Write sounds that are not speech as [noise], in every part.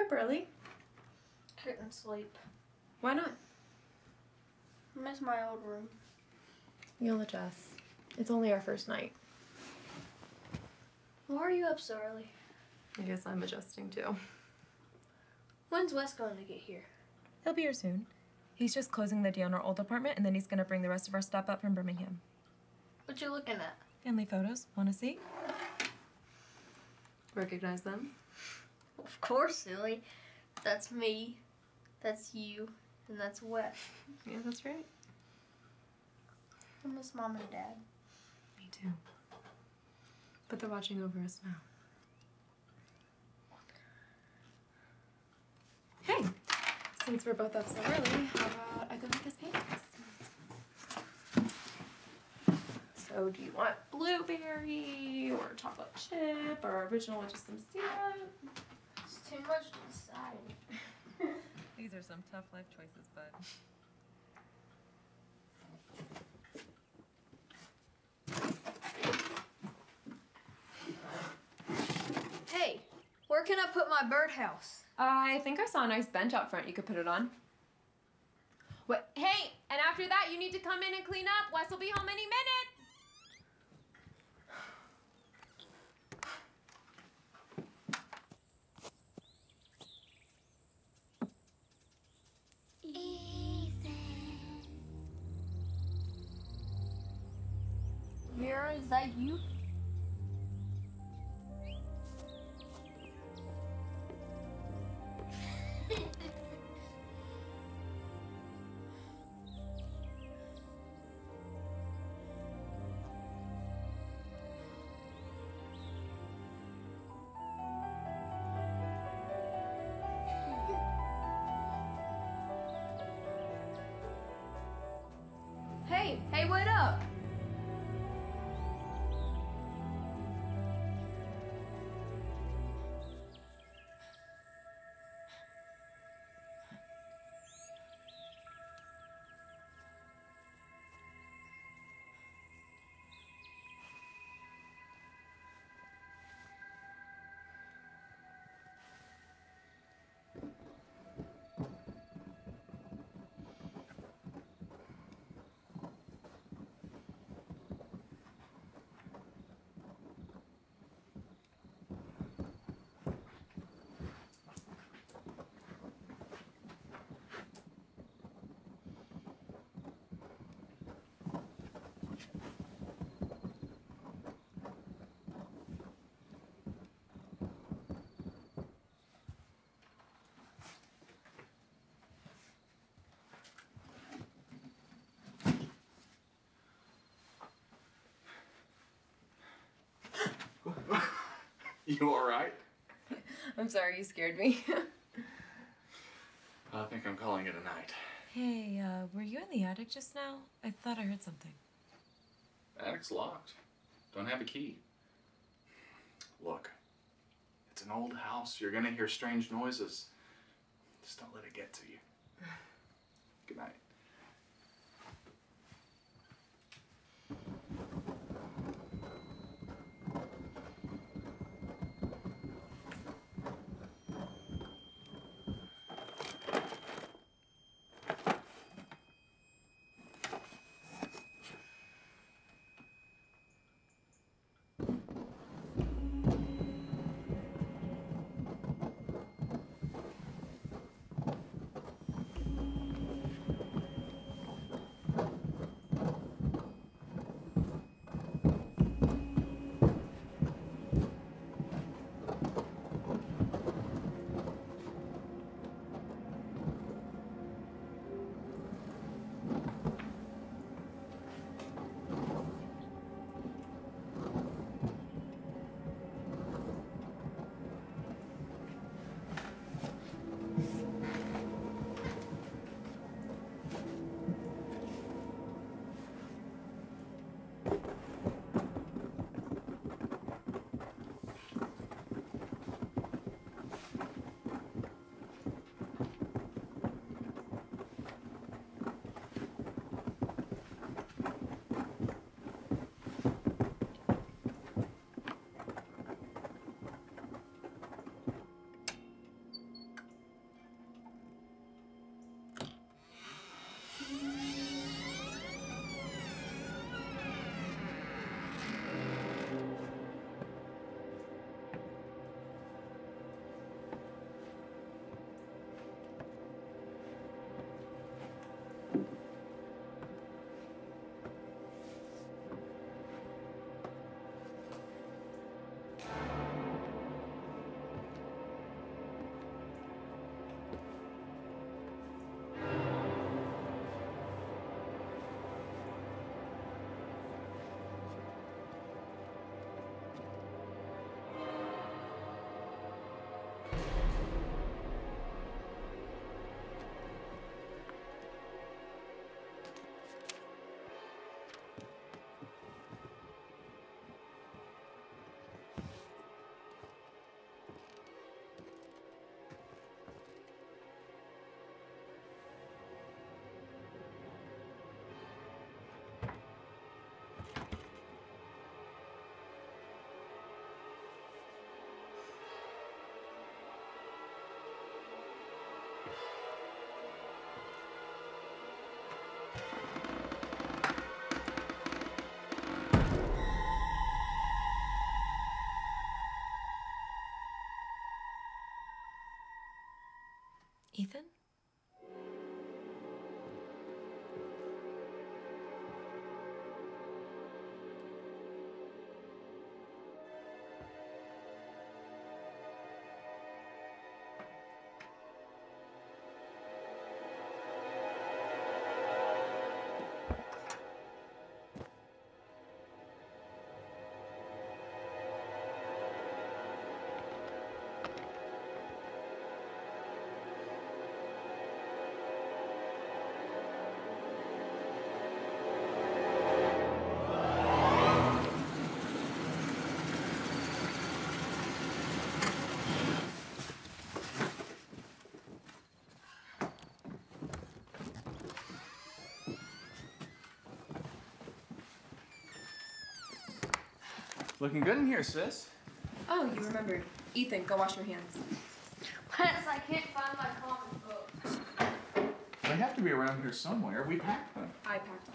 up early. Couldn't sleep. Why not? I Miss my old room. You'll adjust. It's only our first night. Why are you up so early? I guess I'm adjusting too. When's Wes going to get here? He'll be here soon. He's just closing the deal on our old apartment, and then he's gonna bring the rest of our stuff up from Birmingham. What you looking at? Family photos. Wanna see? Recognize them? Of course, silly. That's me. That's you. And that's Wes. Yeah, that's right. I miss mom and dad. Me too. But they're watching over us now. Hey, since we're both up so early, how about I go make us pancakes? So, do you want blueberry or chocolate chip or original with just some syrup? It's too much to decide. [laughs] These are some tough life choices, bud. Hey, where can I put my birdhouse? I think I saw a nice bench out front you could put it on. What? Hey, and after that, you need to come in and clean up. Wes will be home any minute. Is that you? [laughs] You all right? I'm sorry, you scared me. [laughs] I think I'm calling it a night. Hey, uh, were you in the attic just now? I thought I heard something. Attic's locked. Don't have a key. Look, it's an old house. You're gonna hear strange noises. Just don't let it get to you. [sighs] Good night. Looking good in here, sis. Oh, you remembered. Ethan, go wash your hands. Wes, I can't find my comic book. They have to be around here somewhere. We packed them. I packed them.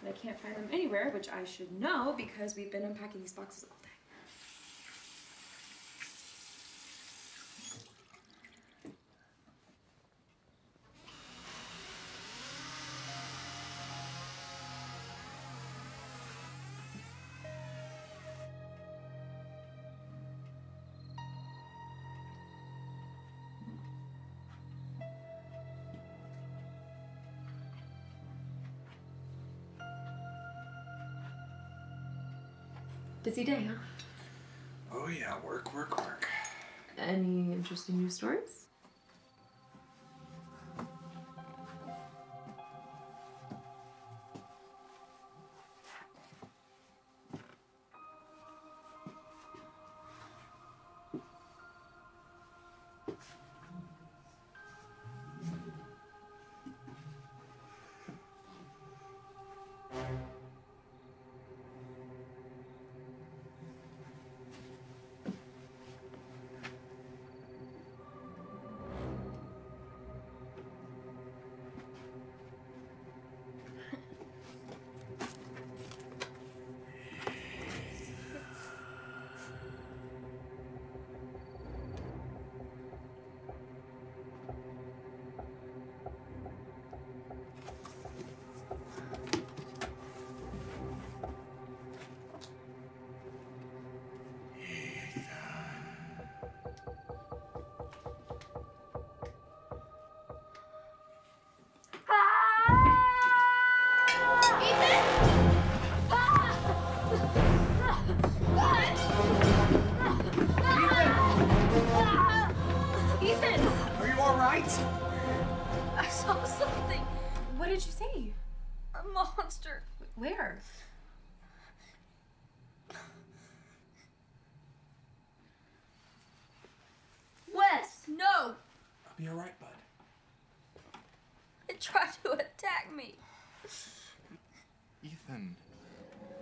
But I can't find them anywhere, which I should know because we've been unpacking these boxes all day. Busy day, huh? Oh yeah, work, work, work. Any interesting news stories?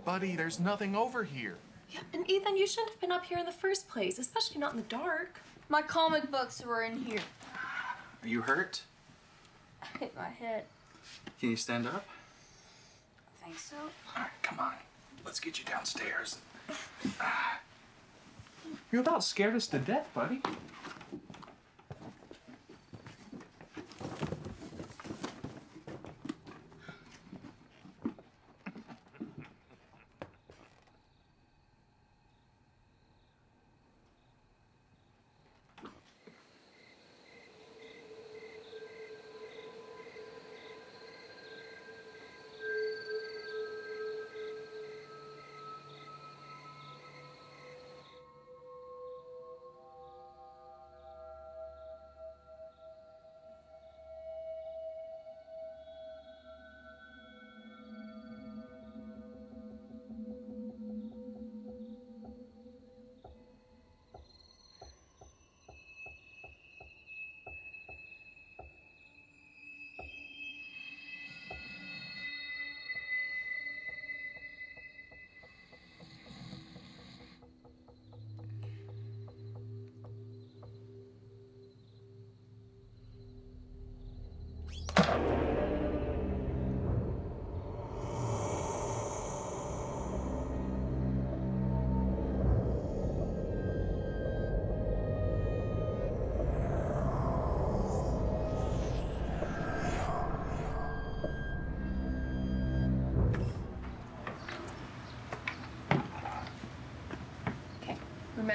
Buddy, there's nothing over here. Yeah, and Ethan, you shouldn't have been up here in the first place, especially not in the dark. My comic books were in here. Are you hurt? I hit my head. Can you stand up? I think so. All right, come on. Let's get you downstairs. [sighs] Ah. You about scared us to death, buddy.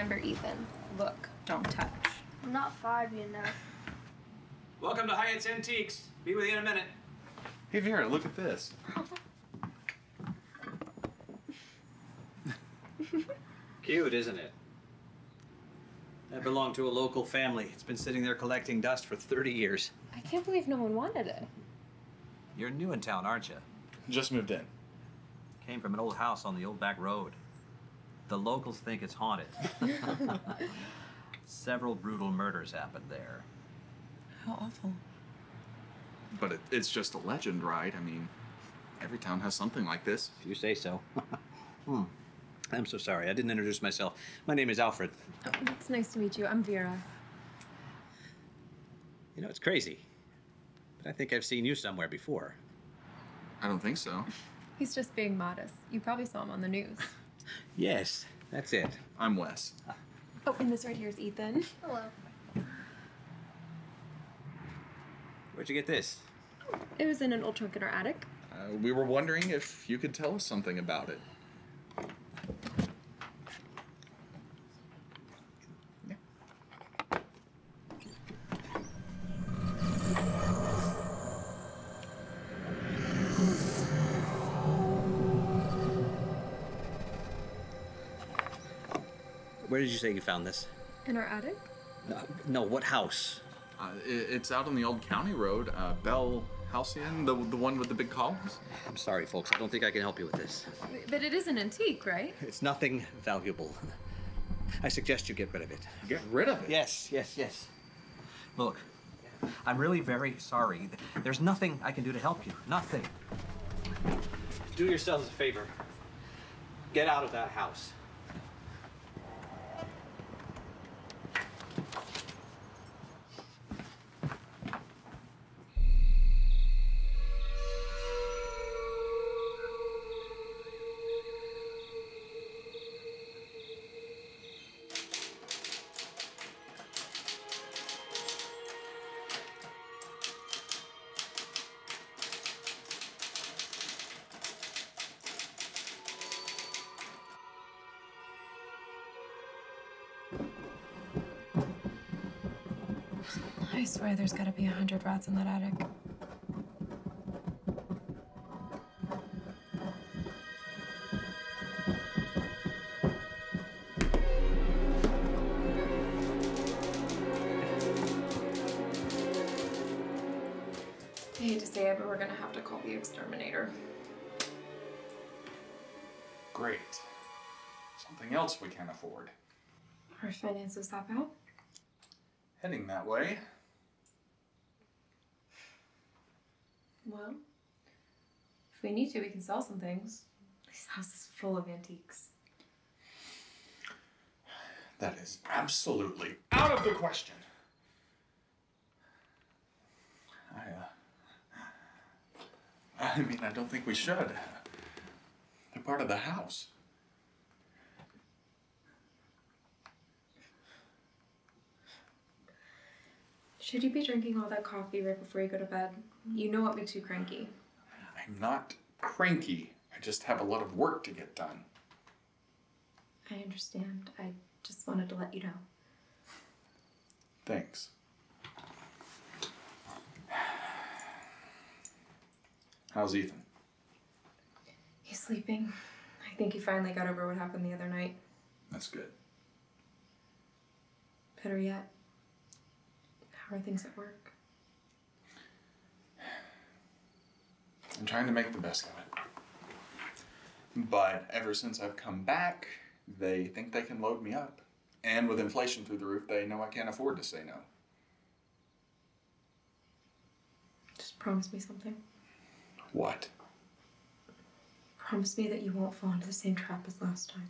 Remember, Ethan. Look, don't touch. I'm not five, you know. Welcome to Hyatt's Antiques. Be with you in a minute. Hey, Vera, look at this. [laughs] Cute, isn't it? That belonged to a local family. It's been sitting there collecting dust for 30 years. I can't believe no one wanted it. You're new in town, aren't you? Just moved in. Came from an old house on the old back road. The locals think it's haunted. [laughs] Several brutal murders happened there. How awful. But it, it's just a legend, right? I mean, every town has something like this. If you say so. [laughs] hmm. I'm so sorry. I didn't introduce myself. My name is Alfred. Oh, it's nice to meet you. I'm Vera. You know, it's crazy. But I think I've seen you somewhere before. I don't think so. [laughs] He's just being modest. You probably saw him on the news. Yes, that's it. I'm Wes. Oh, and this right here is Ethan. Hello. Where'd you get this? It was in an old trunk in our attic. Uh, we were wondering if you could tell us something about it. Did you say you found this? In our attic? No, no what house? Uh, i it's out on the old county road, uh, Bell Halcyon, the, the one with the big columns. I'm sorry, folks. I don't think I can help you with this. But it is an antique, right? It's nothing valuable. I suggest you get rid of it. Get rid of it. Yes, yes, yes. Look, I'm really very sorry. There's nothing I can do to help you. Nothing. Do yourselves a favor. Get out of that house. I swear there's gotta be a hundred rats in that attic. I hate to say it, but we're gonna have to call the exterminator. Great. Something else we can't afford. Our finances that bad? Heading that way. Well, if we need to, we can sell some things. This house is full of antiques. That is absolutely out of the question. I, uh. I mean, I don't think we should. They're part of the house. Should you be drinking all that coffee right before you go to bed? You know what makes you cranky. I'm not cranky. I just have a lot of work to get done. I understand. I just wanted to let you know. Thanks. How's Ethan? He's sleeping. I think he finally got over what happened the other night. That's good. Better yet, how are things at work? I'm trying to make the best of it. But ever since I've come back, they think they can load me up. And with inflation through the roof, they know I can't afford to say no. Just promise me something. What? Promise me that you won't fall into the same trap as last time.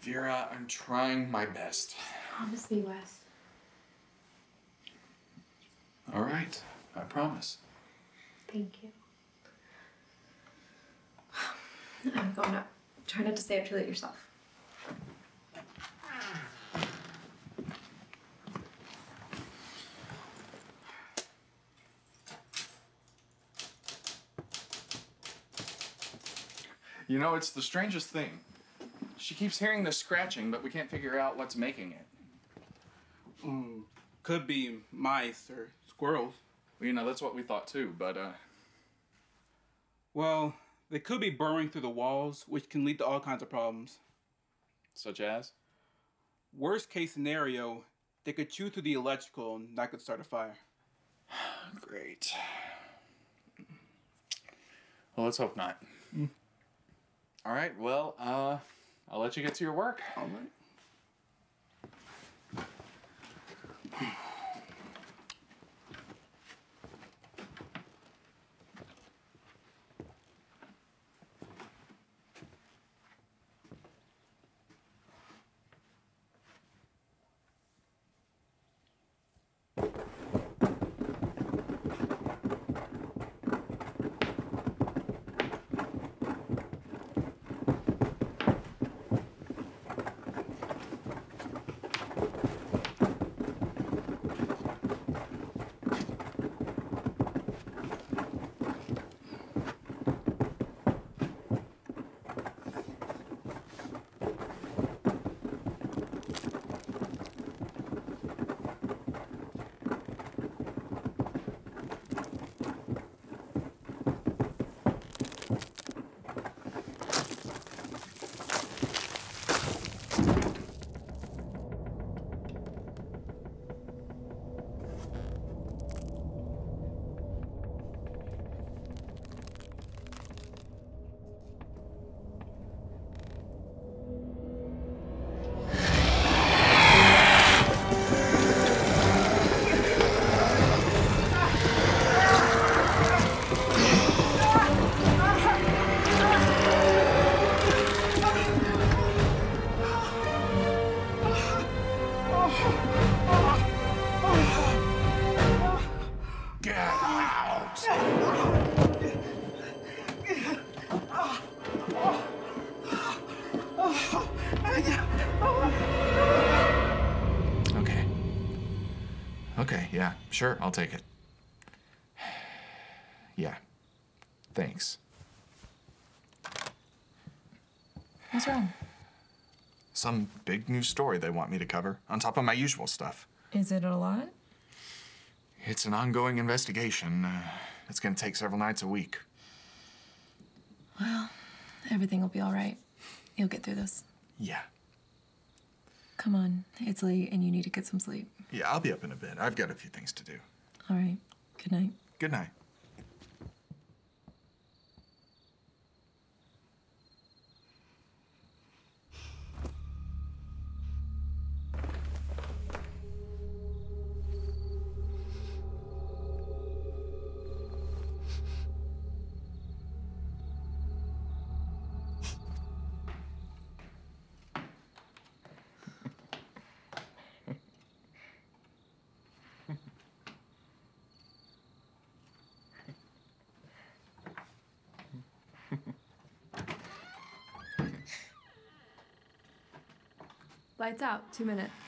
Vera, I'm trying my best. Promise me, Wes. All right, I promise. Thank you. [sighs] I'm going up. Try not to stay up too late yourself. You know, it's the strangest thing. She keeps hearing the scratching, but we can't figure out what's making it. Mm, could be mice or squirrels. Well, you know, that's what we thought too, but, uh, Well, they could be burrowing through the walls, which can lead to all kinds of problems. such as? Worst case scenario, they could chew through the electrical and that could start a fire. [sighs] Great. Well, let's hope not. All right, well, uh, I'll let you get to your work. All right. Sure, I'll take it. [sighs] Yeah. Thanks. What's wrong? Some big new story they want me to cover, on top of my usual stuff. Is it a lot? It's an ongoing investigation. Uh, it's gonna take several nights a week. Well, everything will be all right. You'll get through this. Yeah. Come on, it's late and you need to get some sleep. Yeah, I'll be up in a bit. I've got a few things to do. All right. Good night. Good night. Lights out. Two minutes.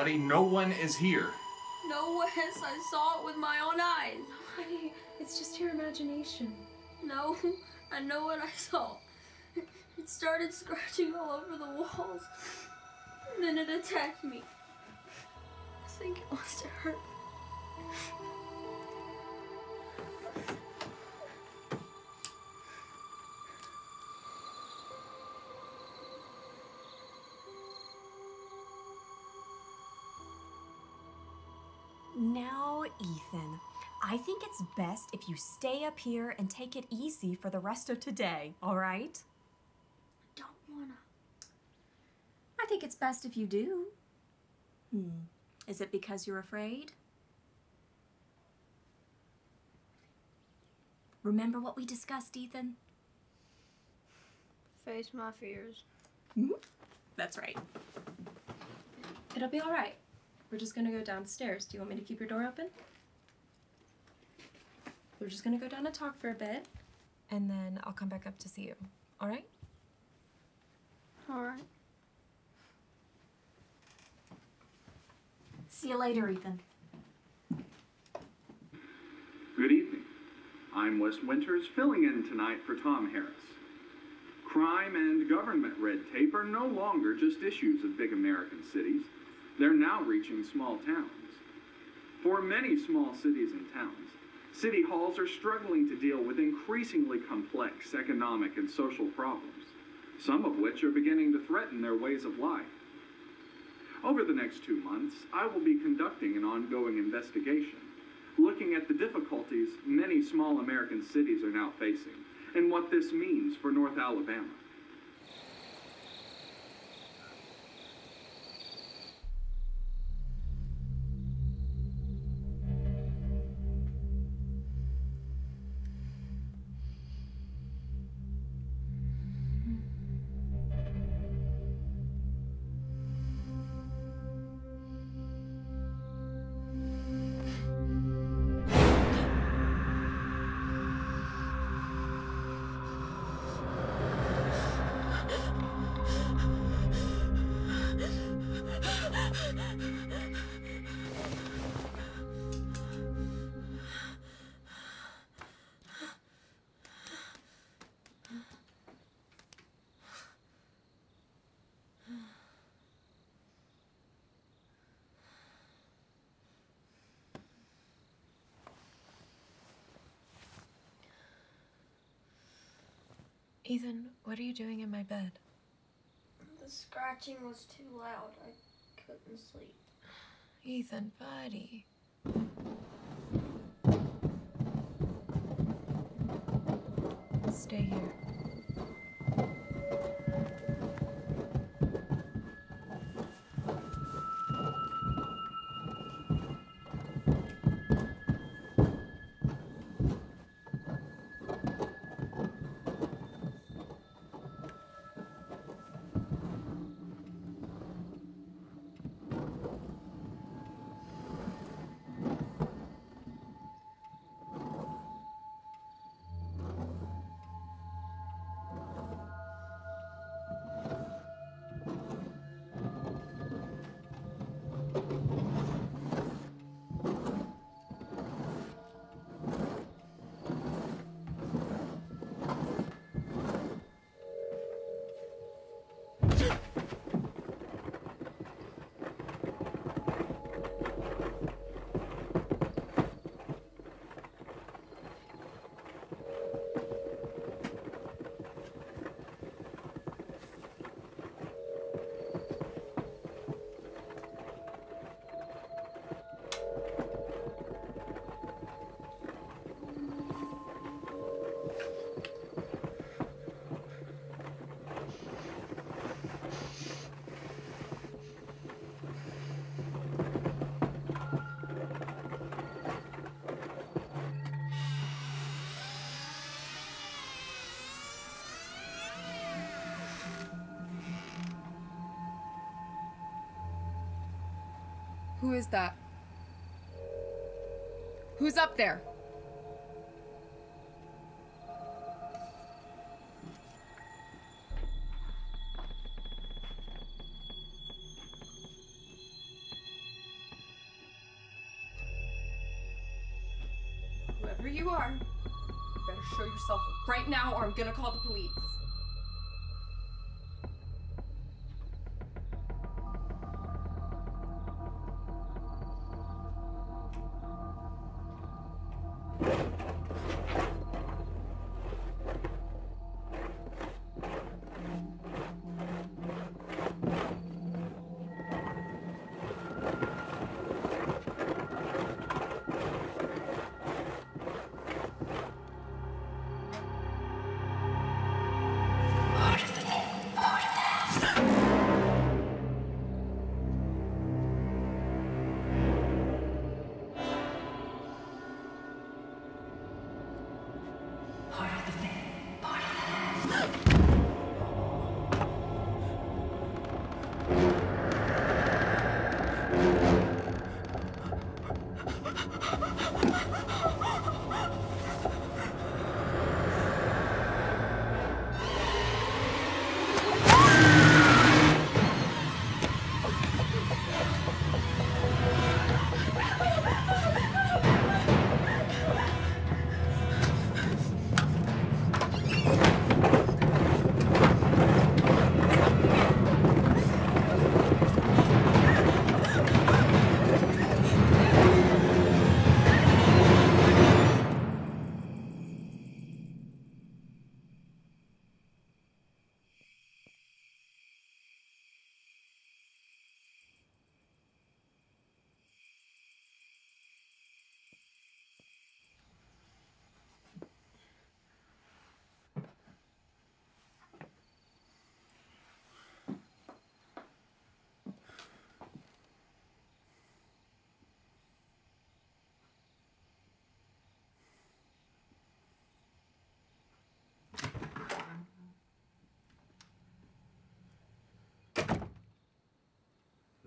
Buddy, no one is here. No, Wes. I saw it with my own eyes. Honey, it's just your imagination. No, I know what I saw. It started scratching all over the walls. And then it attacked me. I think it wants to hurt me. Now, Ethan, I think it's best if you stay up here and take it easy for the rest of today, all right? Don't wanna. I think it's best if you do. Hmm. Is it because you're afraid? Remember what we discussed, Ethan? Face my fears. Hmm. That's right. It'll be all right. We're just gonna go downstairs. Do you want me to keep your door open? We're just gonna go down and talk for a bit, and then I'll come back up to see you. All right? All right. See you later, Ethan. Good evening. I'm Wes Winters, filling in tonight for Tom Harris. Crime and government red tape are no longer just issues of big American cities. They're now reaching small towns. For many small cities and towns, city halls are struggling to deal with increasingly complex economic and social problems, some of which are beginning to threaten their ways of life. Over the next two months, I will be conducting an ongoing investigation, looking at the difficulties many small American cities are now facing and what this means for North Alabama. Ethan, what are you doing in my bed? The scratching was too loud. I couldn't sleep. Ethan, buddy. Stay here. Who is that? Who's up there? Whoever you are, you better show yourself right now or I'm gonna call the police.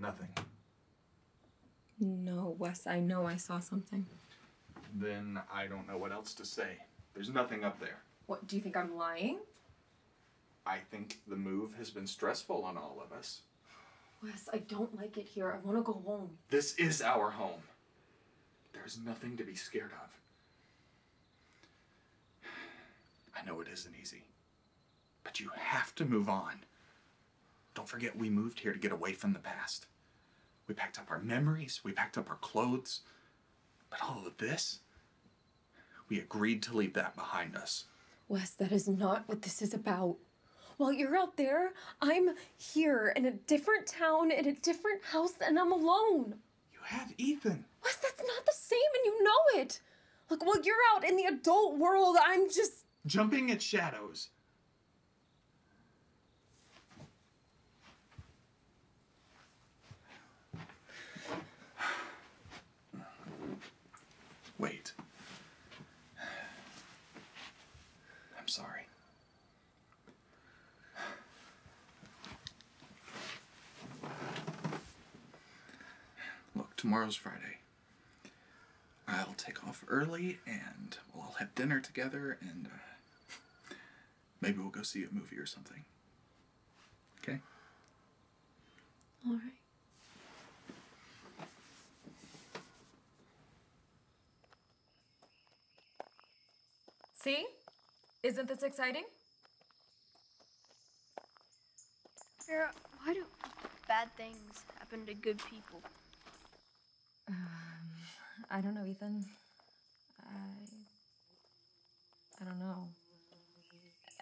Nothing. No, Wes, I know I saw something. Then I don't know what else to say. There's nothing up there. What, do you think I'm lying? I think the move has been stressful on all of us. Wes, I don't like it here. I want to go home. This is our home. There's nothing to be scared of. I know it isn't easy, but you have to move on. Don't forget, we moved here to get away from the past. We packed up our memories, we packed up our clothes, but all of this, we agreed to leave that behind us. Wes, that is not what this is about. While you're out there, I'm here in a different town, in a different house, and I'm alone. You have Ethan. Wes, that's not the same, and you know it. Look, while you're out in the adult world, I'm just. Jumping at shadows. Wait. I'm sorry. Look, tomorrow's Friday. I'll take off early and we'll all have dinner together and uh, maybe we'll go see a movie or something. Okay? All right. See? Isn't this exciting? Sarah, why do bad things happen to good people? Um, I don't know, Ethan. I. I don't know.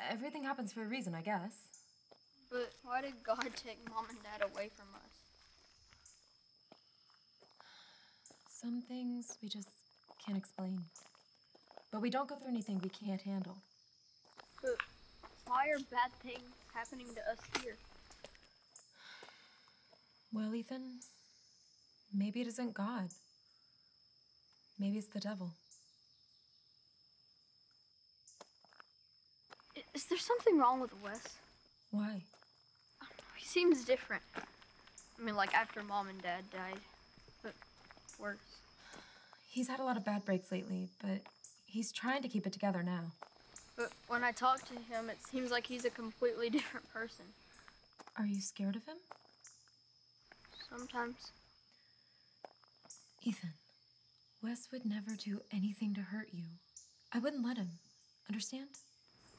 Everything happens for a reason, I guess. But why did God take mom and dad away from us? Some things we just can't explain. But we don't go through anything we can't handle. But why are bad things happening to us here? Well, Ethan, maybe it isn't God. Maybe it's the devil. Is there something wrong with Wes? Why? He seems different. I mean, like after mom and dad died, but worse. He's had a lot of bad breaks lately, but he's trying to keep it together now. But when I talk to him, it seems like he's a completely different person. Are you scared of him? Sometimes. Ethan, Wes would never do anything to hurt you. I wouldn't let him. Understand?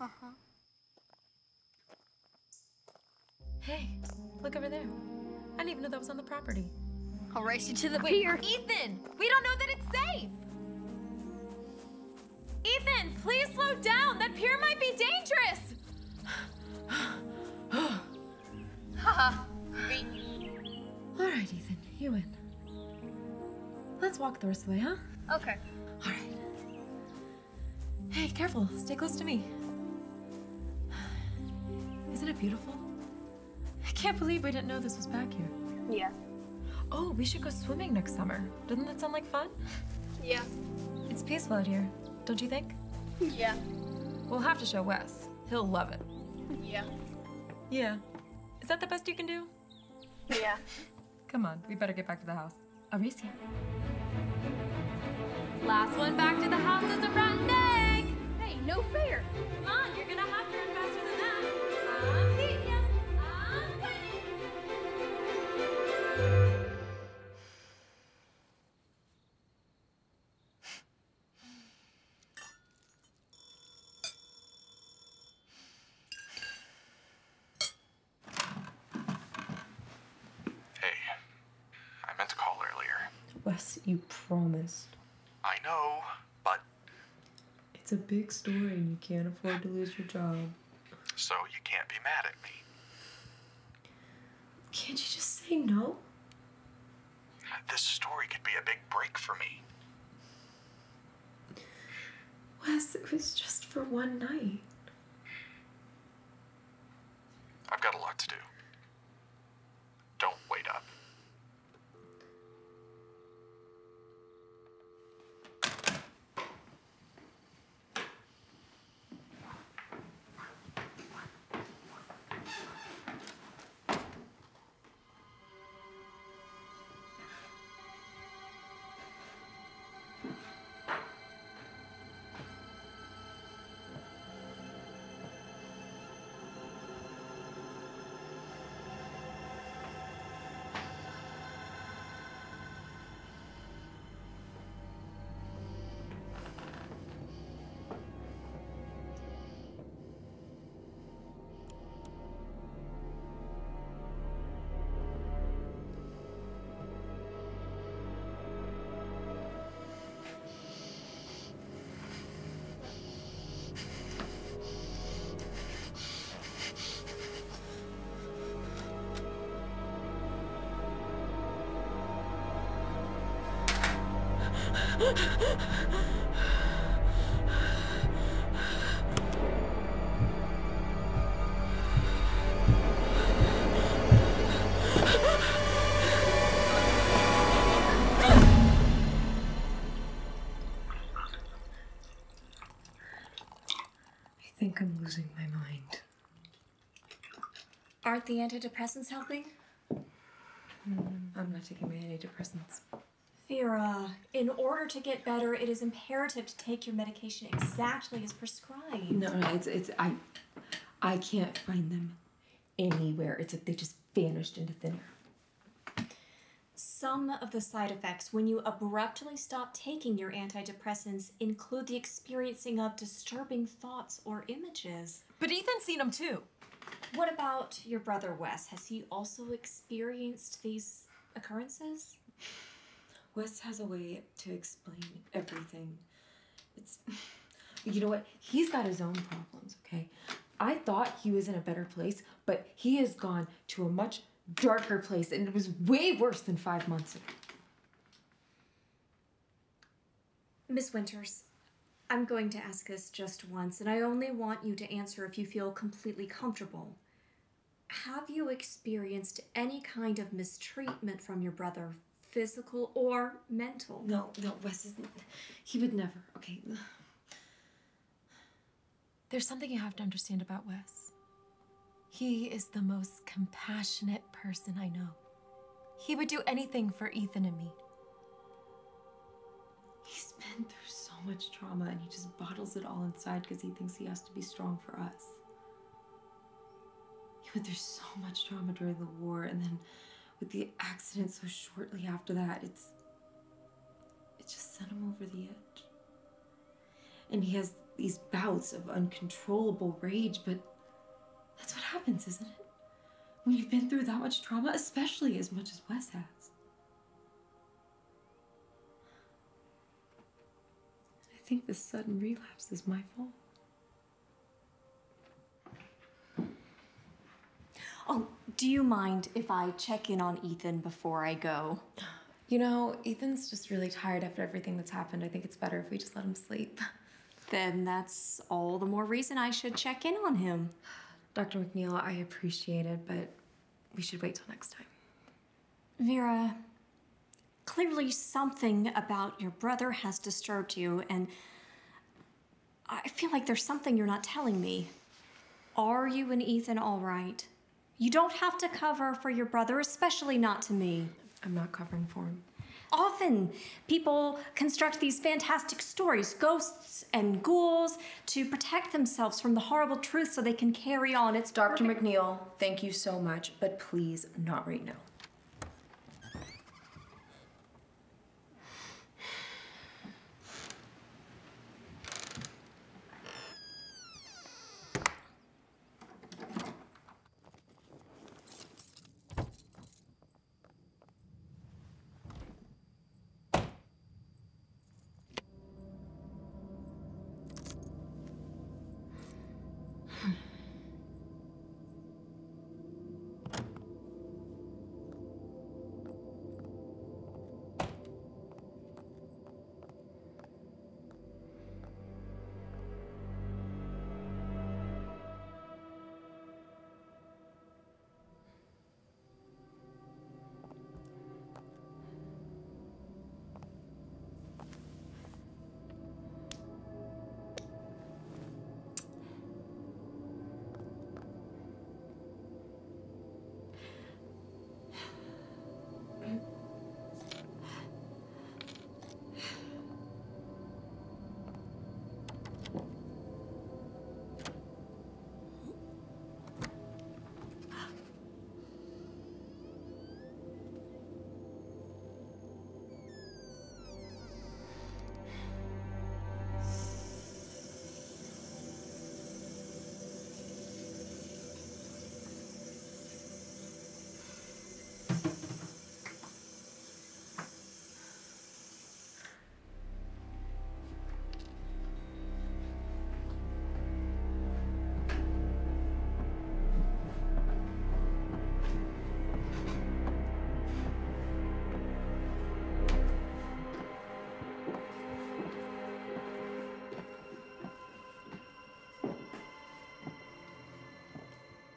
Uh huh. Hey, look over there. I didn't even know that was on the property. I'll race you to the Wait, pier. Ethan, we don't know that it's safe. Ethan, please slow down. That pier might be dangerous. Haha. [sighs] All right, Ethan, you win. Let's walk the rest of the way, huh? okay. All right. Hey, careful. Stay close to me. Isn't it beautiful? I can't believe we didn't know this was back here. Yeah. Oh, we should go swimming next summer. Doesn't that sound like fun? Yeah. It's peaceful out here, don't you think? Yeah. We'll have to show Wes. He'll love it. Yeah. Yeah. Is that the best you can do? Yeah. [laughs] Come on, we better get back to the house. You. Last one back to the house is a rotten egg. Hey, no fair. Come on, you're gonna have to run faster than that. I'm beating ya. I'm winning. Hey, I meant to call earlier. Wes, you promised. I know, but It's a big story and you can't afford to lose your job. I think I'm losing my mind. Aren't the antidepressants helping? Hmm, I'm not taking my antidepressants. Vera, in order to get better, it is imperative to take your medication exactly as prescribed. No, no, it's it's I I can't find them anywhere. It's like they just vanished into thin air. Some of the side effects when you abruptly stop taking your antidepressants include the experiencing of disturbing thoughts or images. But Ethan's seen them too. What about your brother Wes? Has he also experienced these occurrences? Wes has a way to explain everything. It's you know what? He's got his own problems, okay? I thought he was in a better place, but he has gone to a much darker place and it was way worse than 5 months ago. Miss Winters, I'm going to ask this just once, and I only want you to answer if you feel completely comfortable. Have you experienced any kind of mistreatment from your brother, physical or mental? No, no, Wes isn't. He would never, okay? There's something you have to understand about Wes. He is the most compassionate person I know. He would do anything for Ethan and me. He's been through so much trauma and he just bottles it all inside because he thinks he has to be strong for us. He went through so much trauma during the war and then with the accident so shortly after that, it's it just sent him over the edge. And he has these bouts of uncontrollable rage, but that's what happens, isn't it? When you've been through that much trauma, especially as much as Wes has. I think this sudden relapse is my fault. Oh, do you mind if I check in on Ethan before I go? You know, Ethan's just really tired after everything that's happened. I think it's better if we just let him sleep. Then that's all the more reason I should check in on him. Dr. McNeil, I appreciate it, but we should wait till next time. Vera, clearly something about your brother has disturbed you, and I feel like there's something you're not telling me. Are you and Ethan all right? You don't have to cover for your brother, especially not to me. I'm not covering for him. Often, people construct these fantastic stories, ghosts and ghouls, to protect themselves from the horrible truth so they can carry on. It's Dr. perfect- McNeil, thank you so much, but please, not right now.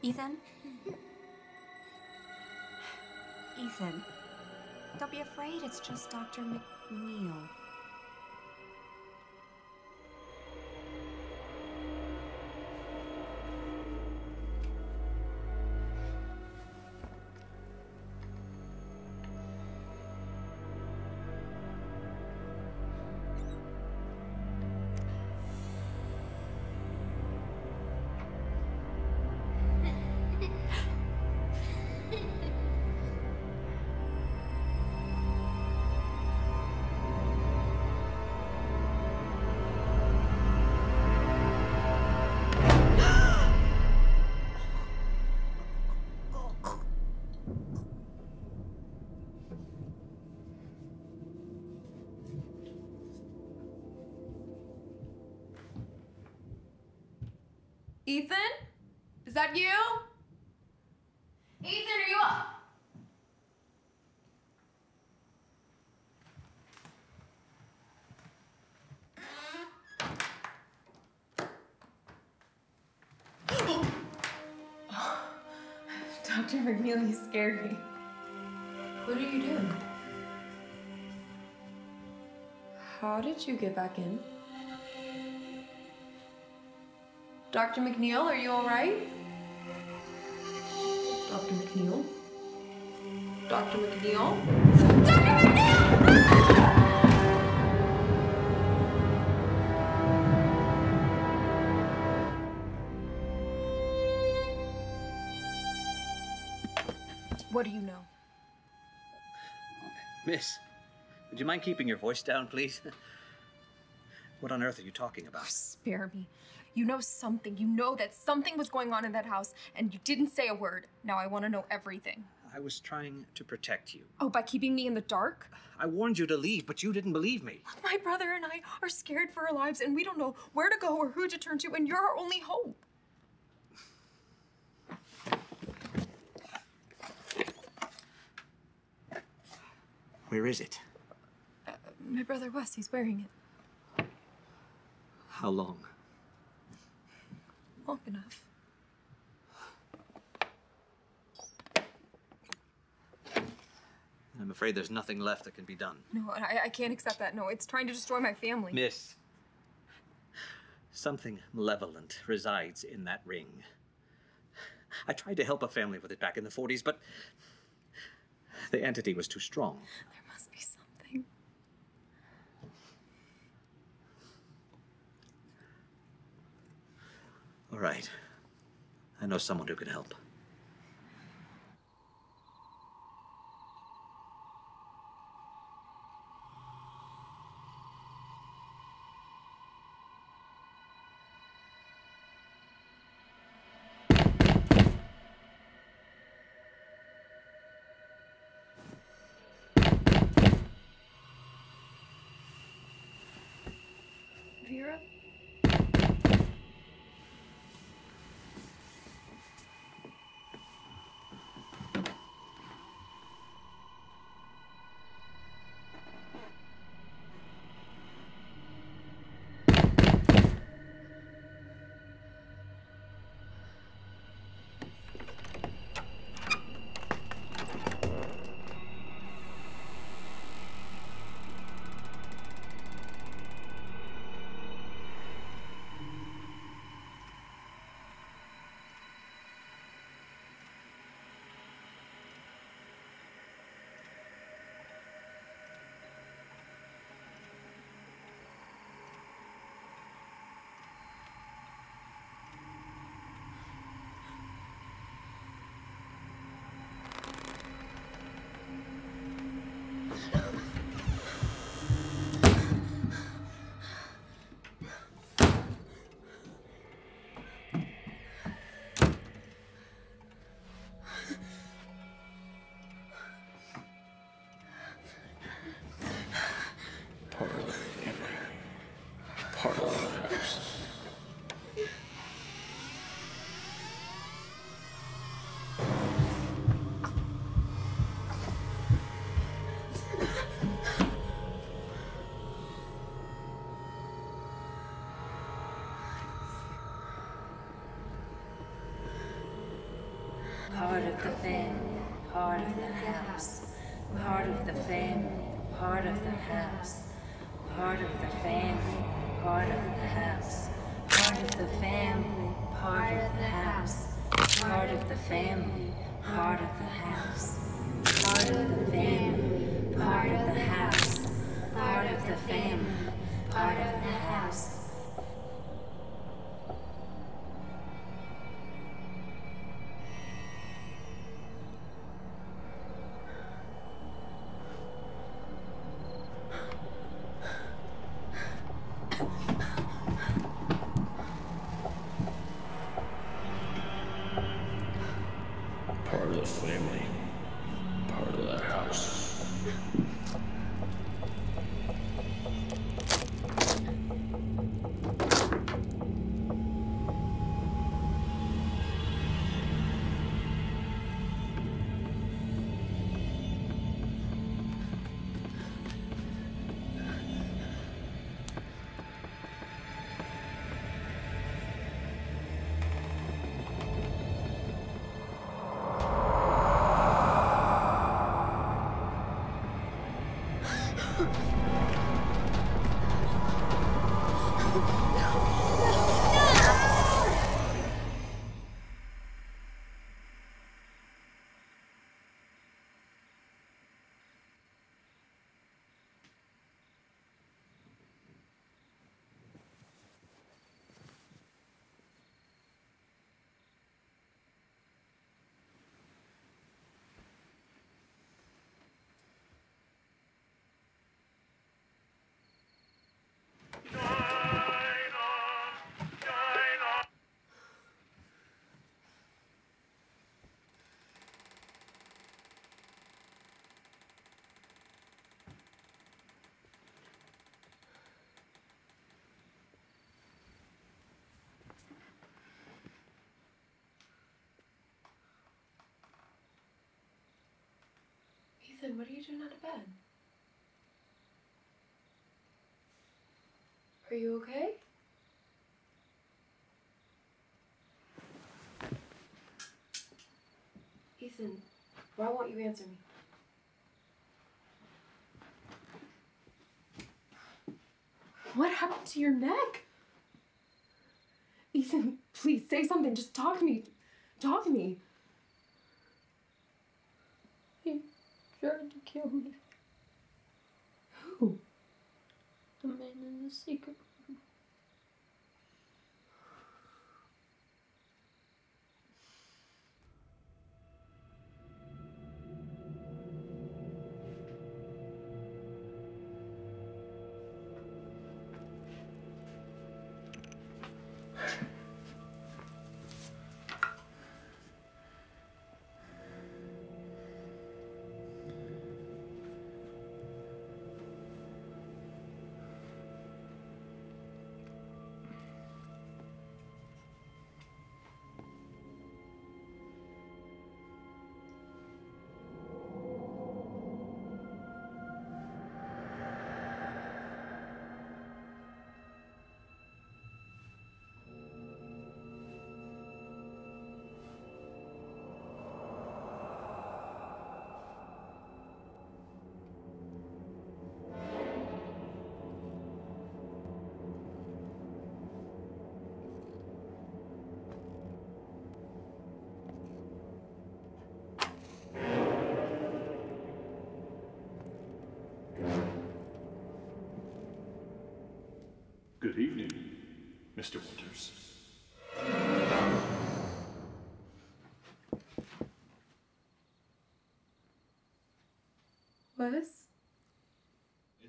Ethan? Ethan, don't be afraid. It's just Dr. McNeil. Ethan? Is that you? Ethan, are you up? Dr. McNeil, you scared me. What did you do? How did you get back in? Dr. McNeil, are you all right? Dr. McNeil? Dr. McNeil? Dr. McNeil! Ah! What do you know? Miss, would you mind keeping your voice down, please? What on earth are you talking about? Spare me. You know something. You know that something was going on in that house, and you didn't say a word. Now I want to know everything. I was trying to protect you. Oh, by keeping me in the dark? I warned you to leave, but you didn't believe me. My brother and I are scared for our lives, and we don't know where to go or who to turn to, and you're our only hope. Where is it? Uh, my brother Wes, he's wearing it. How long? Long enough. I'm afraid there's nothing left that can be done. No, I, I can't accept that. No, it's trying to destroy my family. Miss, something malevolent resides in that ring. I tried to help a family with it back in the 40s, but the entity was too strong. There must be something. All right. I know someone who can help. Vera? The family, part of the house, part of the family, part of the house, part of the family, part of the house, part of the family, part of the house, part of the family, part of the house, part of the family, part of the house, part of the family, part of the house. What are you doing out of bed? Are you okay? Ethan, why won't you answer me? What happened to your neck? Ethan, please say something. Just talk to me. Talk to me. He tried to kill me. Who? The man in the secret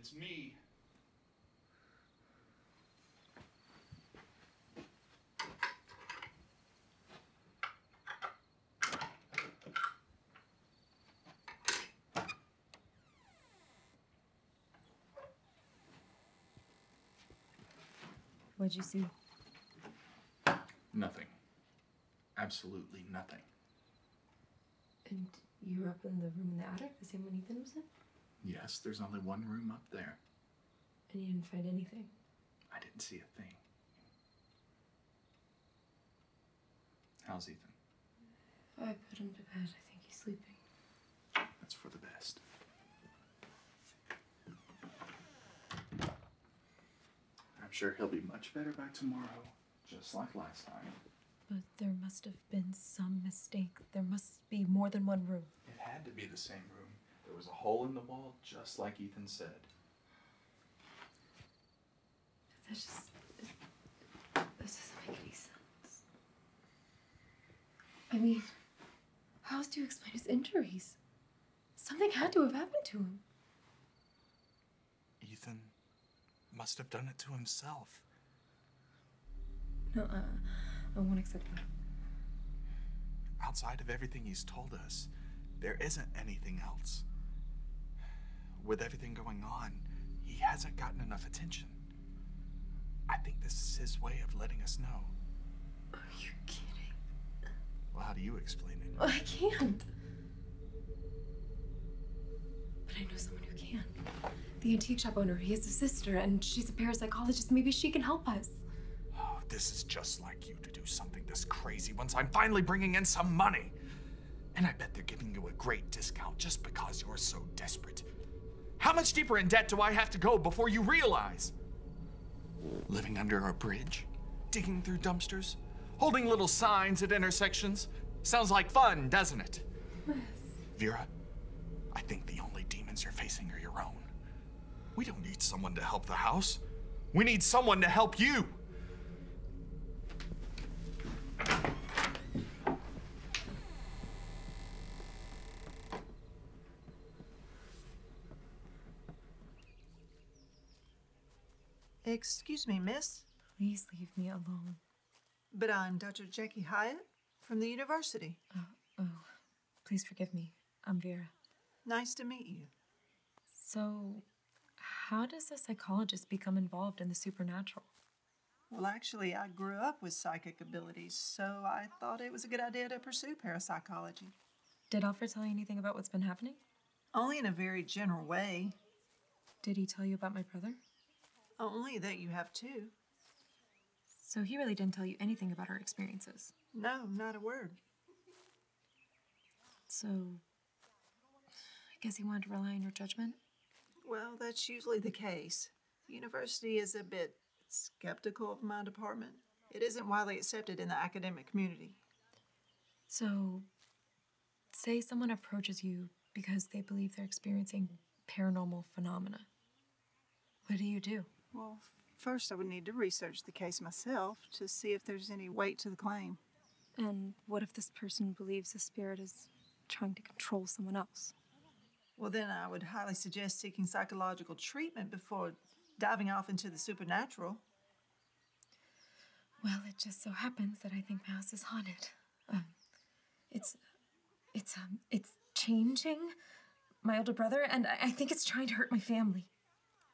It's me. What'd you see? Nothing. Absolutely nothing. And you were up in the room in the attic, the same one Ethan was in? Yes, there's only one room up there. And you didn't find anything? I didn't see a thing. How's Ethan? Oh, I put him to bed. I think he's sleeping. That's for the best. I'm sure he'll be much better by tomorrow, just like last time. But there must have been some mistake. There must be more than one room. It had to be the same room. There was a hole in the wall, just like Ethan said. That just. This doesn't make any sense. I mean, how else do you explain his injuries? Something had to have happened to him. Ethan must have done it to himself. No, uh, I won't accept that. Outside of everything he's told us, there isn't anything else. With everything going on, he hasn't gotten enough attention. I think this is his way of letting us know. Are you kidding? Well, how do you explain it? I can't. But I know someone who can. The antique shop owner. He has a sister, and she's a parapsychologist. Maybe she can help us. Oh, this is just like you to do something this crazy once I'm finally bringing in some money. And I bet they're giving you a great discount just because you're so desperate. How much deeper in debt do I have to go before you realize? Living under a bridge? Digging through dumpsters? Holding little signs at intersections? Sounds like fun, doesn't it? Yes. Vera, I think the only demons you're facing are your own. We don't need someone to help the house. We need someone to help you. Excuse me, miss, Please leave me alone. but I'm Dr. Jackie Hyatt from the university. Oh, oh, please forgive me. I'm Vera. Nice to meet you. So, how does a psychologist become involved in the supernatural? Well, actually, I grew up with psychic abilities, so I thought it was a good idea to pursue parapsychology. Did Alfred tell you anything about what's been happening? Only in a very general way, Did he tell you about my brother? Oh, only that you have two. So he really didn't tell you anything about our experiences. No, not a word. So, I guess he wanted to rely on your judgment? Well, that's usually the case. The university is a bit skeptical of my department. It isn't widely accepted in the academic community. So, say someone approaches you because they believe they're experiencing paranormal phenomena. What do you do? Well, first I would need to research the case myself to see if there's any weight to the claim. And what if this person believes the spirit is trying to control someone else? Well, then I would highly suggest seeking psychological treatment before diving off into the supernatural. Well, it just so happens that I think my house is haunted. Um, it's, it's, um, it's changing my older brother, and I, I think it's trying to hurt my family.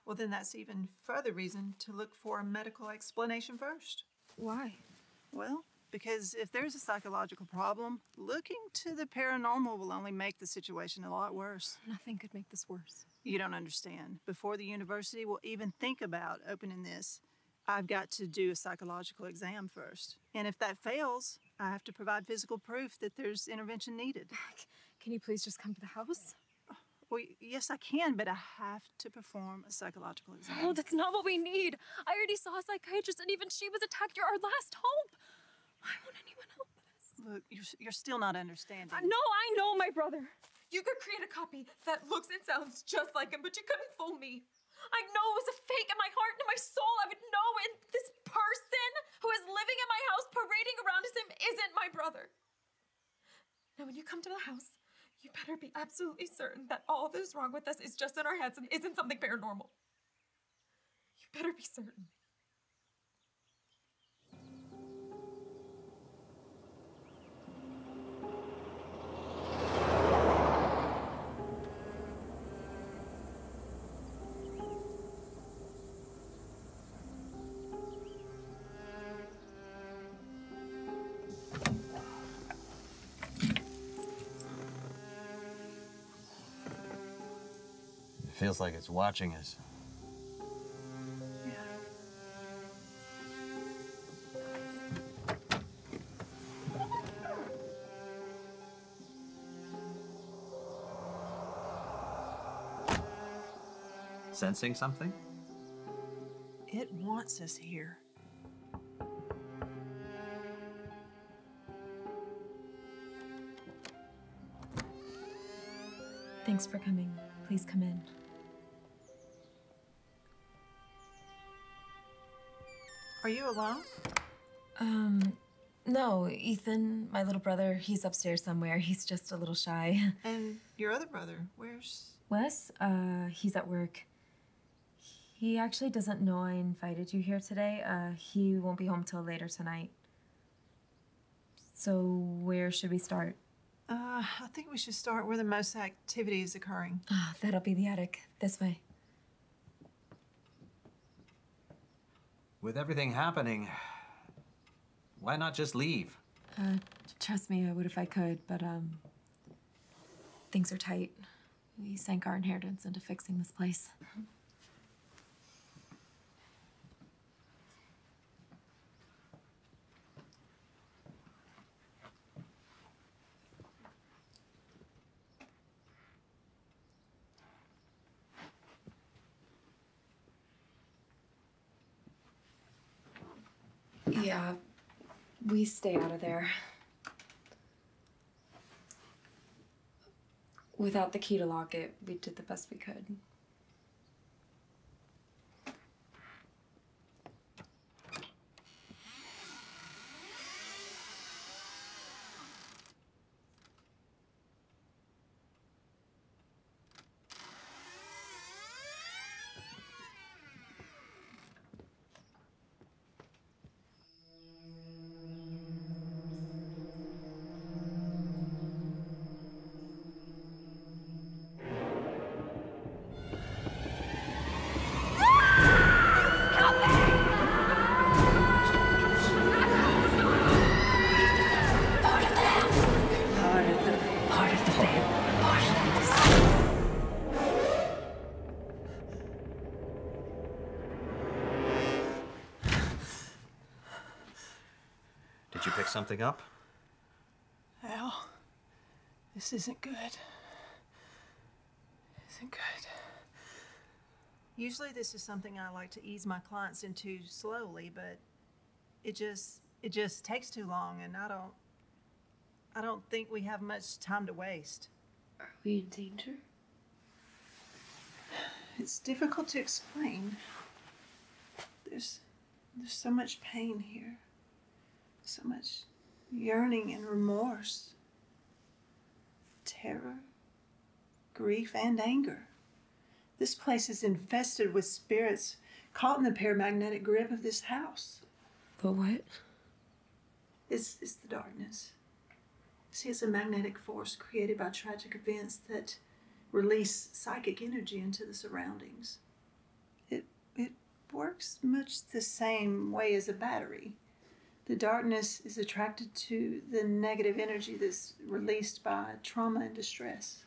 Well, then that's even further reason to look for a medical explanation first. Why? Well, because if there's a psychological problem, looking to the paranormal will only make the situation a lot worse. Nothing could make this worse. You don't understand. Before the university will even think about opening this, I've got to do a psychological exam first. And if that fails, I have to provide physical proof that there's intervention needed. [sighs] Can you please just come to the house? Well, yes, I can, but I have to perform a psychological exam. Oh, that's not what we need. I already saw a psychiatrist, and even she was attacked. You're our last hope. Why won't anyone help us? Look, you're, you're still not understanding. Uh, no, I know my brother. You could create a copy that looks and sounds just like him, but you couldn't fool me. I know it was a fake in my heart and in my soul. I would know, and this person who is living in my house, parading around as him, isn't my brother. Now, when you come to the house, you better be absolutely certain that all that is wrong with us is just in our heads and isn't something paranormal. You better be certain. feels like it's watching us. sensing something? It wants us here. Thanks for coming. Please come in. Are you alone? Um, no, Ethan, my little brother, he's upstairs somewhere. [laughs] He's just a little shy. [laughs] And your other brother, where's. Wes, uh, he's at work. He actually doesn't know I invited you here today. Uh, he won't be home till later tonight. So, where should we start? Uh, I think we should start where the most activity is occurring. Ah, that'll be the attic. This way. With everything happening, why not just leave? Uh, trust me, I would if I could, but, um, things are tight. We sank our inheritance into fixing this place. Yeah, we stay out of there. Without the key to lock it, we did the best we could. Something up? Al, this isn't good. Isn't good. Usually, this is something I like to ease my clients into slowly, but it just it just takes too long, and I don't I don't think we have much time to waste. Are we in danger? It's difficult to explain. There's there's so much pain here. So much yearning and remorse. Terror, grief, and anger. This place is infested with spirits caught in the paramagnetic grip of this house. The what? It's, it's the darkness. See, it's a magnetic force created by tragic events that release psychic energy into the surroundings. It, it works much the same way as a battery. The darkness is attracted to the negative energy that's released by trauma and distress.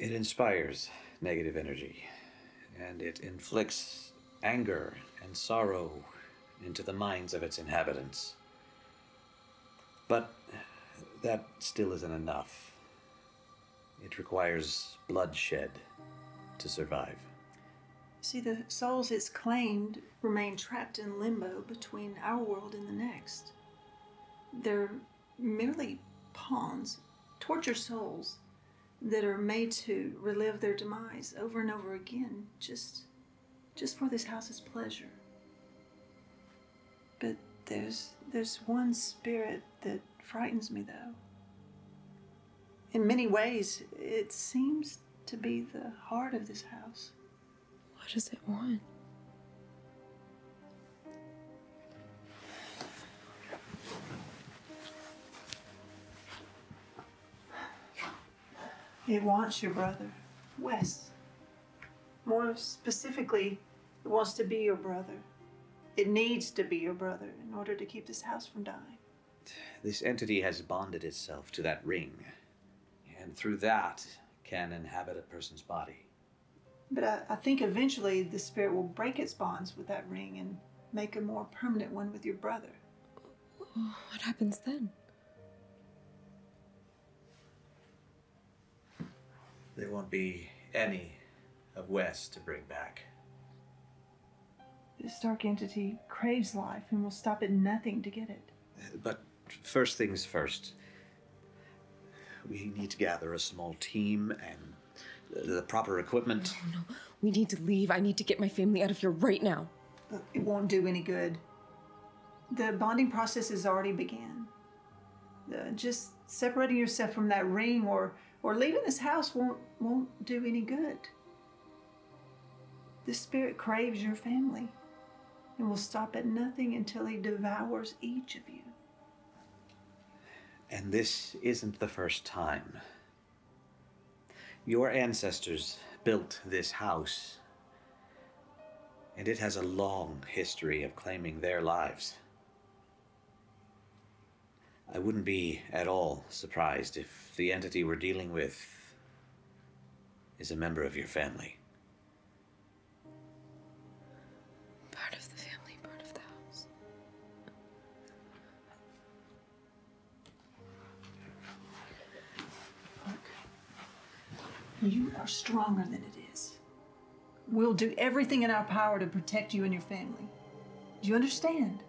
It inspires negative energy, and it inflicts anger and sorrow into the minds of its inhabitants. But that still isn't enough. It requires bloodshed to survive. See, the souls it's claimed remain trapped in limbo between our world and the next. They're merely pawns, tortured souls that are made to relive their demise over and over again just just for this house's pleasure. But there's there's one spirit that frightens me though. In many ways, it seems to be the heart of this house. What does it want? It wants your brother, Wes. More specifically, it wants to be your brother. It needs to be your brother in order to keep this house from dying. This entity has bonded itself to that ring, and through that can inhabit a person's body. But I, I think eventually the spirit will break its bonds with that ring and make a more permanent one with your brother. What happens then? There won't be any of Wes to bring back. This dark entity craves life and will stop at nothing to get it. But first things first, we need to gather a small team and the, the proper equipment. No, no, we need to leave. I need to get my family out of here right now. It won't do any good. The bonding process has already begun. Uh, just separating yourself from that ring or or leaving this house won't won't do any good. The spirit craves your family and will stop at nothing until he devours each of you. And this isn't the first time. Your ancestors built this house, and it has a long history of claiming their lives. I wouldn't be at all surprised if the entity we're dealing with is a member of your family. You are stronger than it is. We'll do everything in our power to protect you and your family. Do you understand?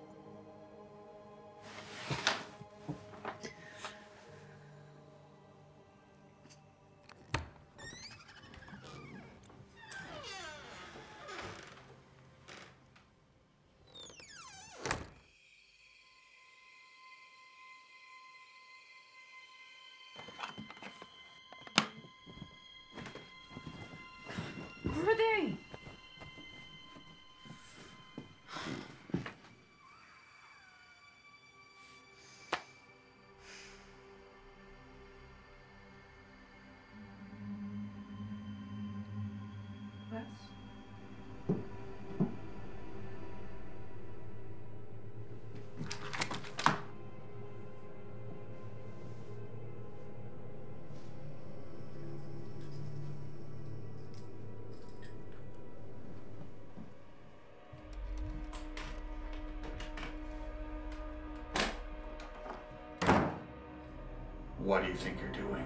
What do you think you're doing?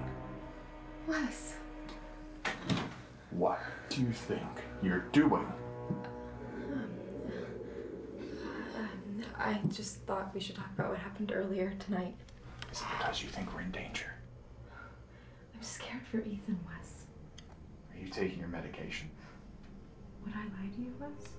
Wes. What do you think you're doing? I just thought we should talk about what happened earlier tonight. Is it because you think we're in danger? I'm scared for Ethan, Wes. Are you taking your medication? Would I lie to you, Wes?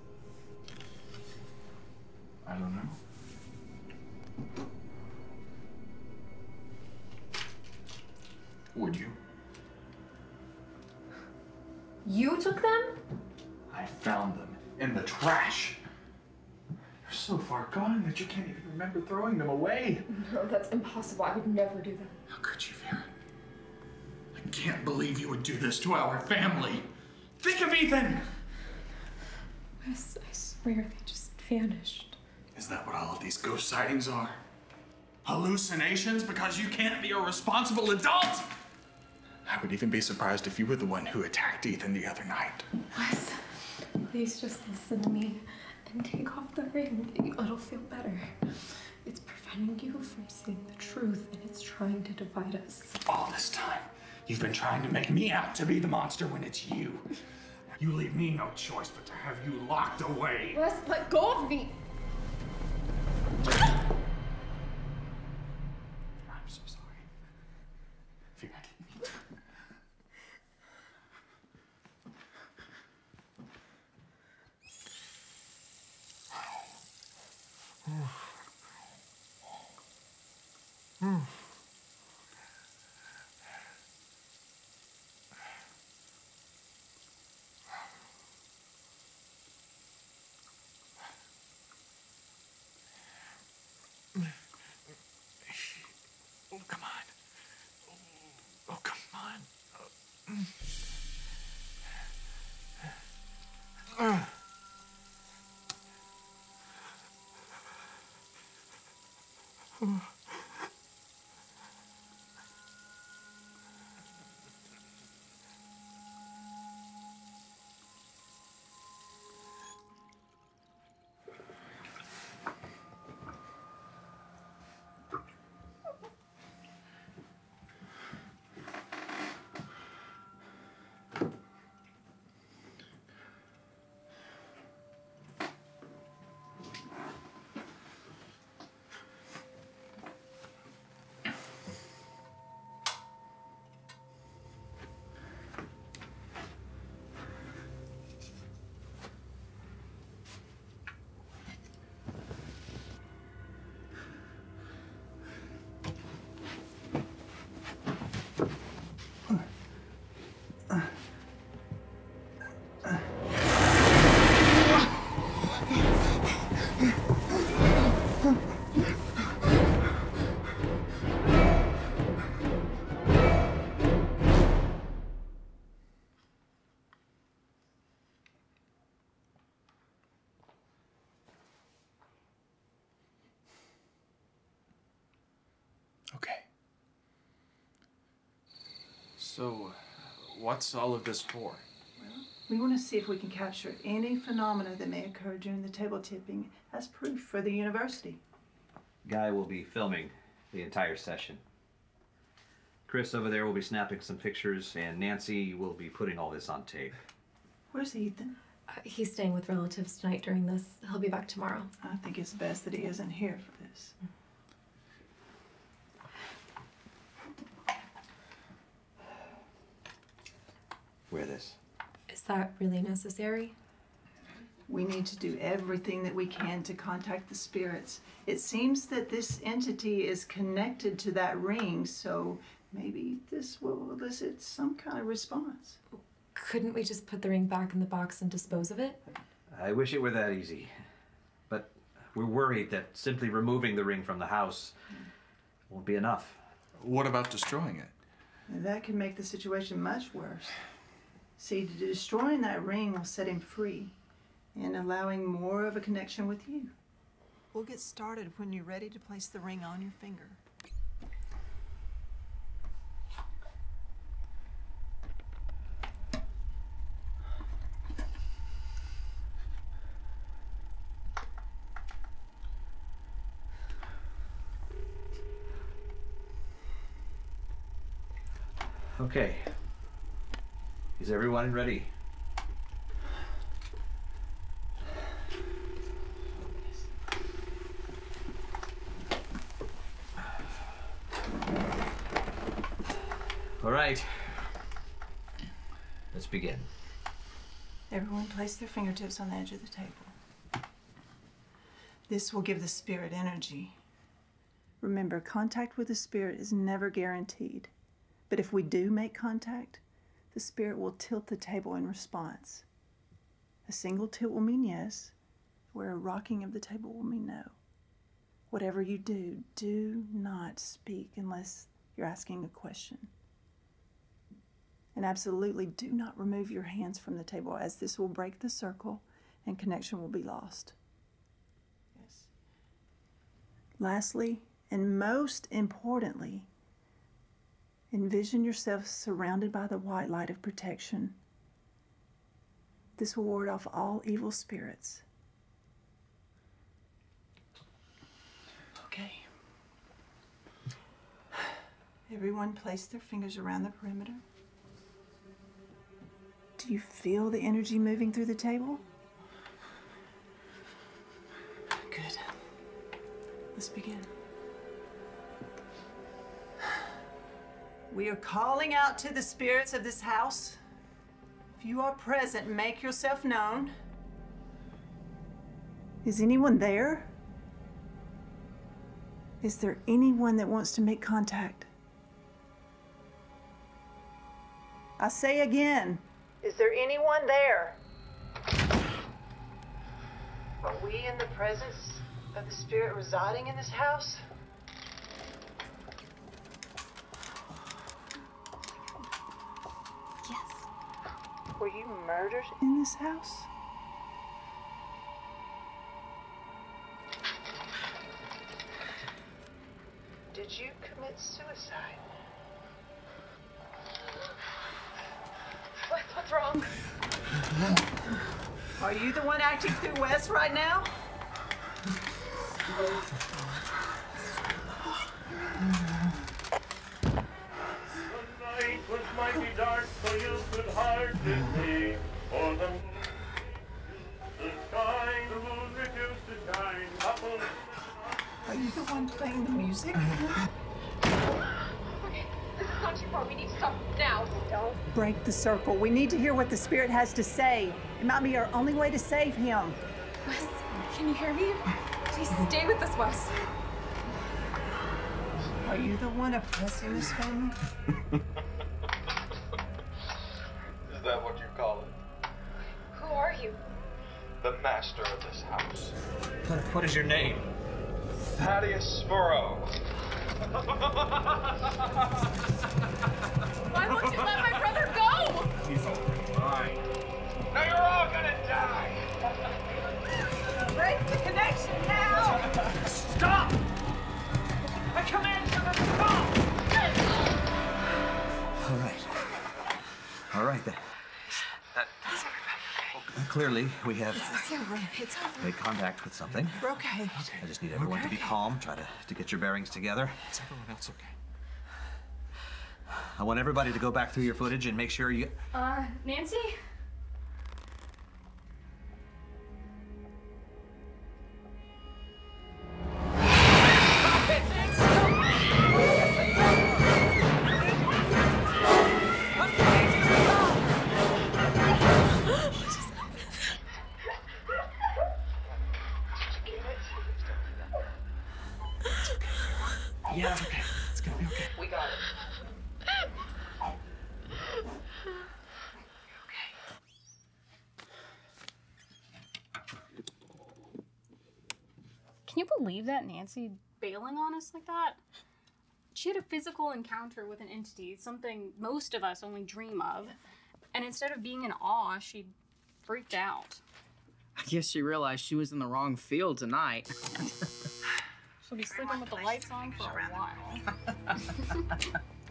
Throwing them away. No, that's impossible. I would never do that. How could you, Vera? I can't believe you would do this to our family. Think of Ethan! Wes, I swear they just vanished. Is that what all of these ghost sightings are? Hallucinations because you can't be a responsible adult? I would even be surprised if you were the one who attacked Ethan the other night. Wes, please just listen to me and take off the ring. It'll feel better. It's preventing you from seeing the truth and it's trying to divide us. All this time, you've been trying to make me out to be the monster when it's you. You leave me no choice but to have you locked away. Wes, let go of me! Oh. So, what's all of this for? We want to see if we can capture any phenomena that may occur during the table tipping as proof for the university. Guy will be filming the entire session. Chris over there will be snapping some pictures, and Nancy will be putting all this on tape. Where's Ethan? Uh, he's staying with relatives tonight during this. He'll be back tomorrow. I think it's best that he isn't here for this. Wear this. Is that really necessary? We need to do everything that we can to contact the spirits. It seems that this entity is connected to that ring, so maybe this will elicit some kind of response. Couldn't we just put the ring back in the box and dispose of it? I wish it were that easy. But we're worried that simply removing the ring from the house won't be enough. What about destroying it? That could make the situation much worse. See, destroying that ring will set him free and allowing more of a connection with you. We'll get started when you're ready to place the ring on your finger. Okay. Is everyone ready? All right. Let's begin. Everyone place their fingertips on the edge of the table. This will give the spirit energy. Remember, contact with the spirit is never guaranteed. But if we do make contact, the spirit will tilt the table in response. A single tilt will mean yes, where a rocking of the table will mean no. Whatever you do, do not speak unless you're asking a question. And absolutely do not remove your hands from the table, as this will break the circle and connection will be lost. Yes. Lastly, and most importantly, envision yourself surrounded by the white light of protection. This will ward off all evil spirits. Okay. Everyone place their fingers around the perimeter. Do you feel the energy moving through the table? Good. Let's begin. We are calling out to the spirits of this house. If you are present, make yourself known. Is anyone there? Is there anyone that wants to make contact? I say again, is there anyone there? Are we in the presence of the spirit residing in this house? Were you murdered in this house? Did you commit suicide? What, what's wrong? Are you the one acting through Wes right now? night was mighty dark, Are you the one playing the music? Okay, this is not too far. We need to stop now. Don't break the circle. We need to hear what the spirit has to say. It might be our only way to save him. Wes, can you hear me? Please stay with us, Wes. Are you the one oppressing this family? [laughs] What, what is your name? Thaddeus Moreau. [laughs] Why won't you let my brother go? He's alright. Now you're all gonna die. Break the connection now! Stop! I command clearly, we have It's. It's made contact with something. We're okay. I just need everyone to be calm, try to, to get your bearings together. Is everyone else okay? I want everybody to go back through your footage and make sure you. Uh, Nancy? Believe that Nancy bailing on us like that? She had a physical encounter with an entity, something most of us only dream of. And instead of being in awe, she freaked out. I guess she realized she was in the wrong field tonight. She'll be sleeping with the lights on for a while. [laughs]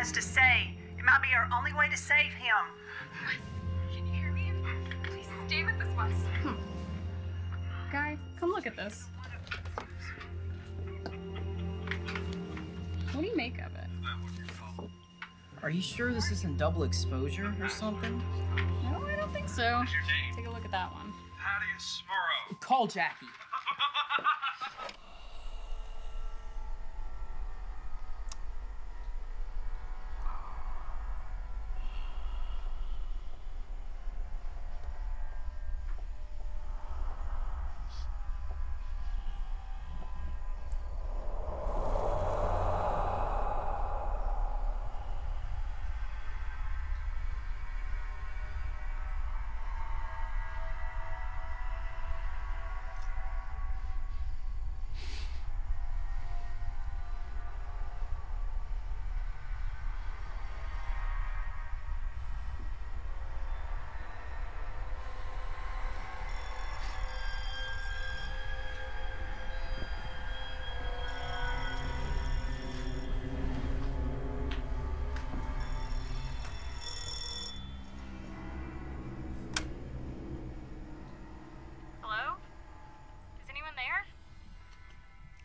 has to say. It might be our only way to save him. Wes, can you hear me? Please stay with us, Wes. Hmm. Guy, come look at this. What do you make of it? Are you sure this isn't double exposure or something? No, I don't think so. Take a look at that one. Thaddeus Morrow. Call Jackie.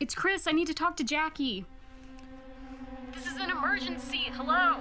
It's Chris. I need to talk to Jackie. This is an emergency. Hello?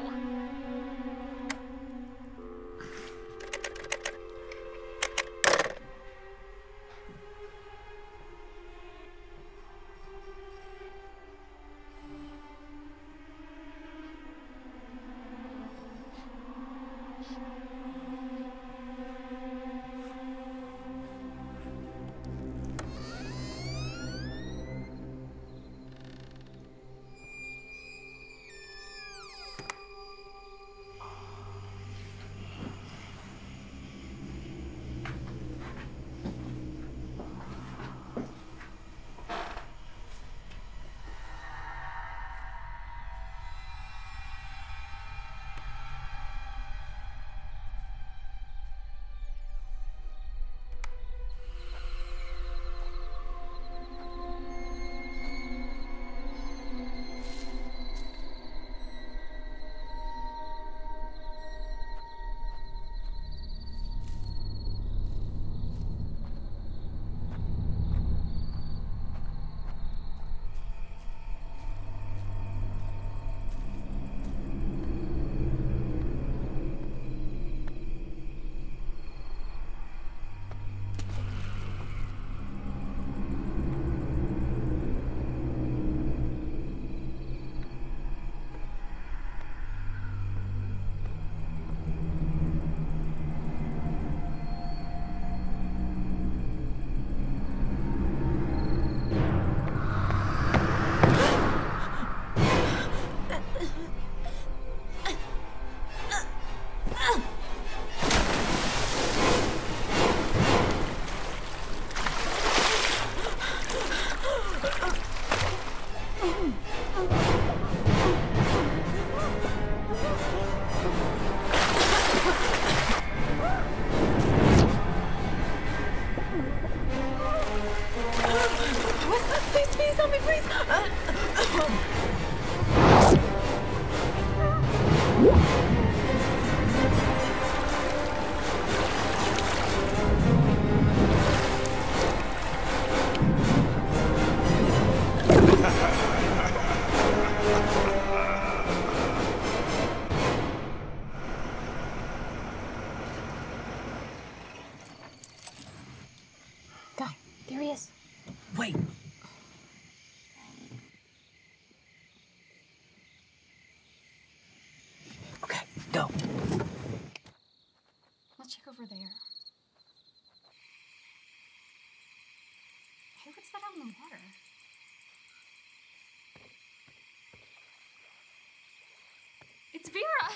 It's Vera.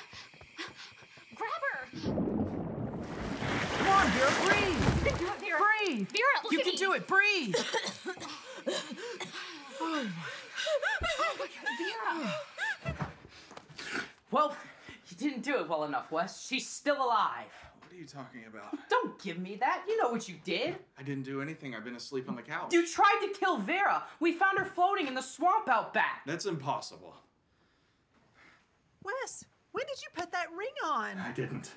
Grab her. Come on, Vera, breathe. You can do it, Vera. Breathe. Vera, look you at can me. do it. Breathe. Oh my God, Vera. well, you didn't do it well enough, Wes. She's still alive. What are you talking about? Don't give me that. You know what you did. I didn't do anything. I've been asleep on the couch. You tried to kill Vera. We found her floating in the swamp out back. That's impossible. Wes, when did you put that ring on? I didn't.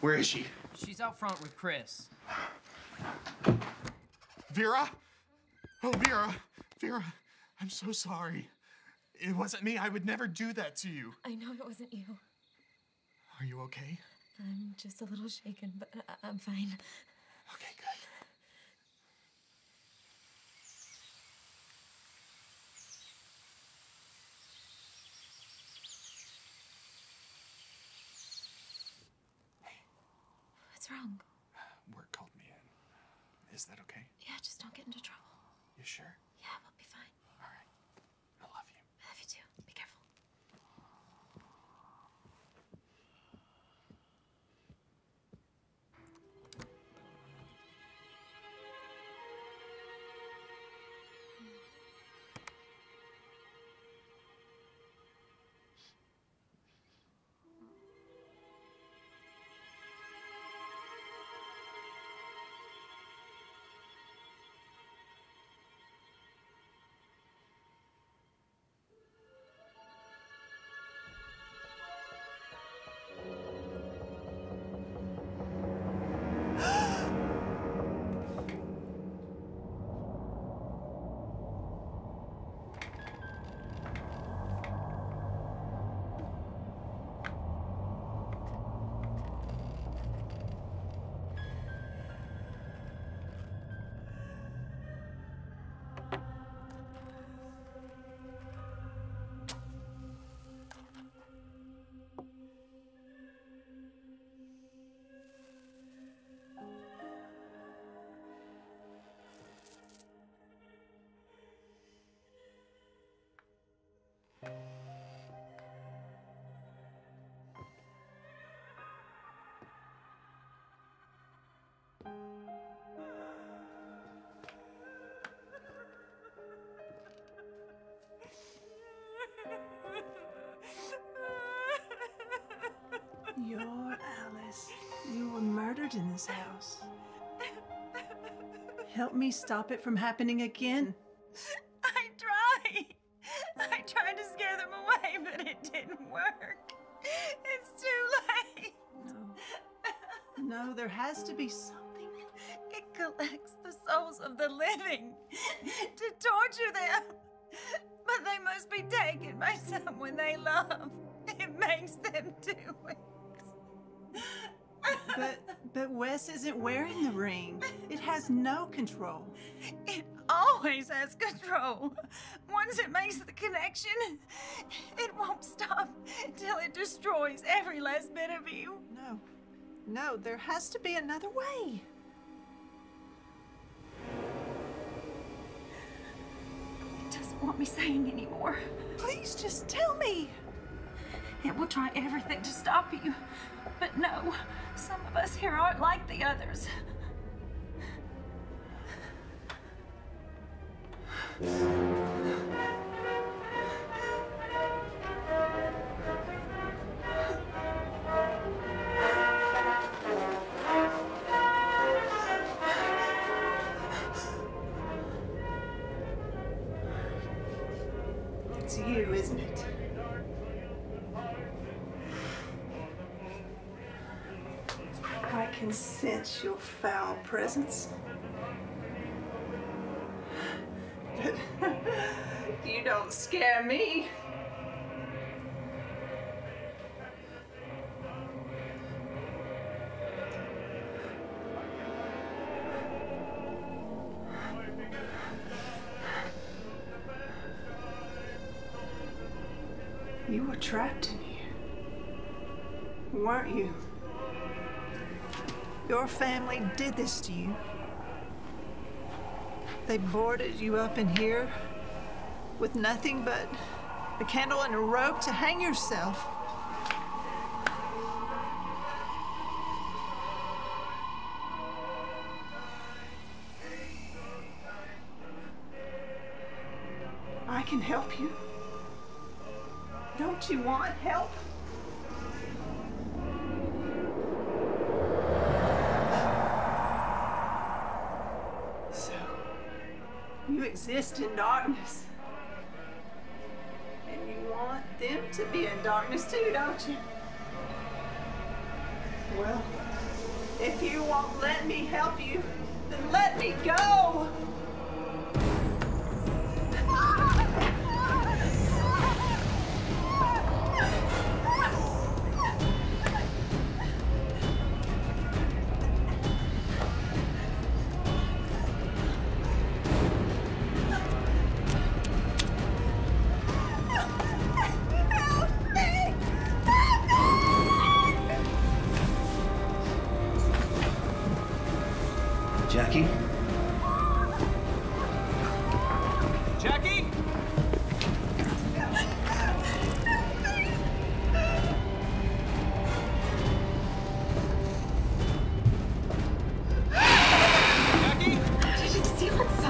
Where is she? She's out front with Chris. Vera? Oh, Vera. Vera, I'm so sorry. It wasn't me. I would never do that to you. I know it wasn't you. Are you okay? I'm just a little shaken, but I- I'm fine. Okay, good. What's wrong? Work called me in. Is that okay? Yeah, just don't get into trouble. You sure? You're Alice. You were murdered in this house. Help me stop it from happening again. No. No, there has to be another way. It doesn't want me saying anymore. Please just tell me. It will try everything to stop you. But no, some of us here aren't like the others. Sense your foul presence. [laughs] You don't scare me. Family did this to you. They boarded you up in here with nothing but a candle and a rope to hang yourself. I can help you. Don't you want help? Exist in darkness. And you want them to be in darkness too, don't you? Well, if you won't let me help you, then let me go!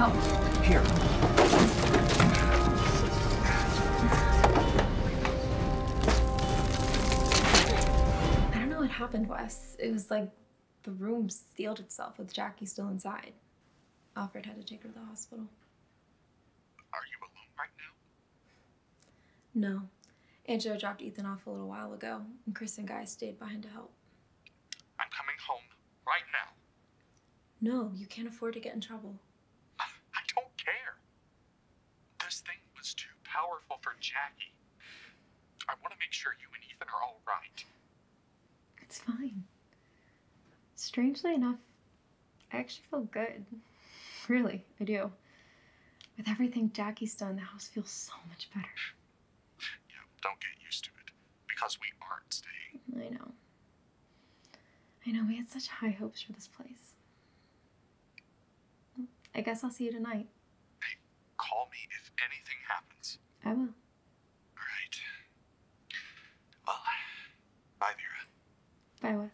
Seal itself? Here. I don't know what happened, Wes. It was like the room sealed itself with Jackie still inside. Alfred had to take her to the hospital. Are you alone right now? No. Angela dropped Ethan off a little while ago, and Chris and Guy stayed behind to help. I'm coming home right now. No, you can't afford to get in trouble. I don't care. This thing was too powerful for Jackie. I want to make sure you and Ethan are all right. It's fine. Strangely enough, I actually feel good. [laughs] Really, I do. With everything Jackie's done, the house feels so much better. Yeah, don't get used to it because we aren't staying. I know. I know, we had such high hopes for this place. I guess I'll see you tonight. Call me if anything happens. I will. All right. Well, bye, Vera. Bye, Wes.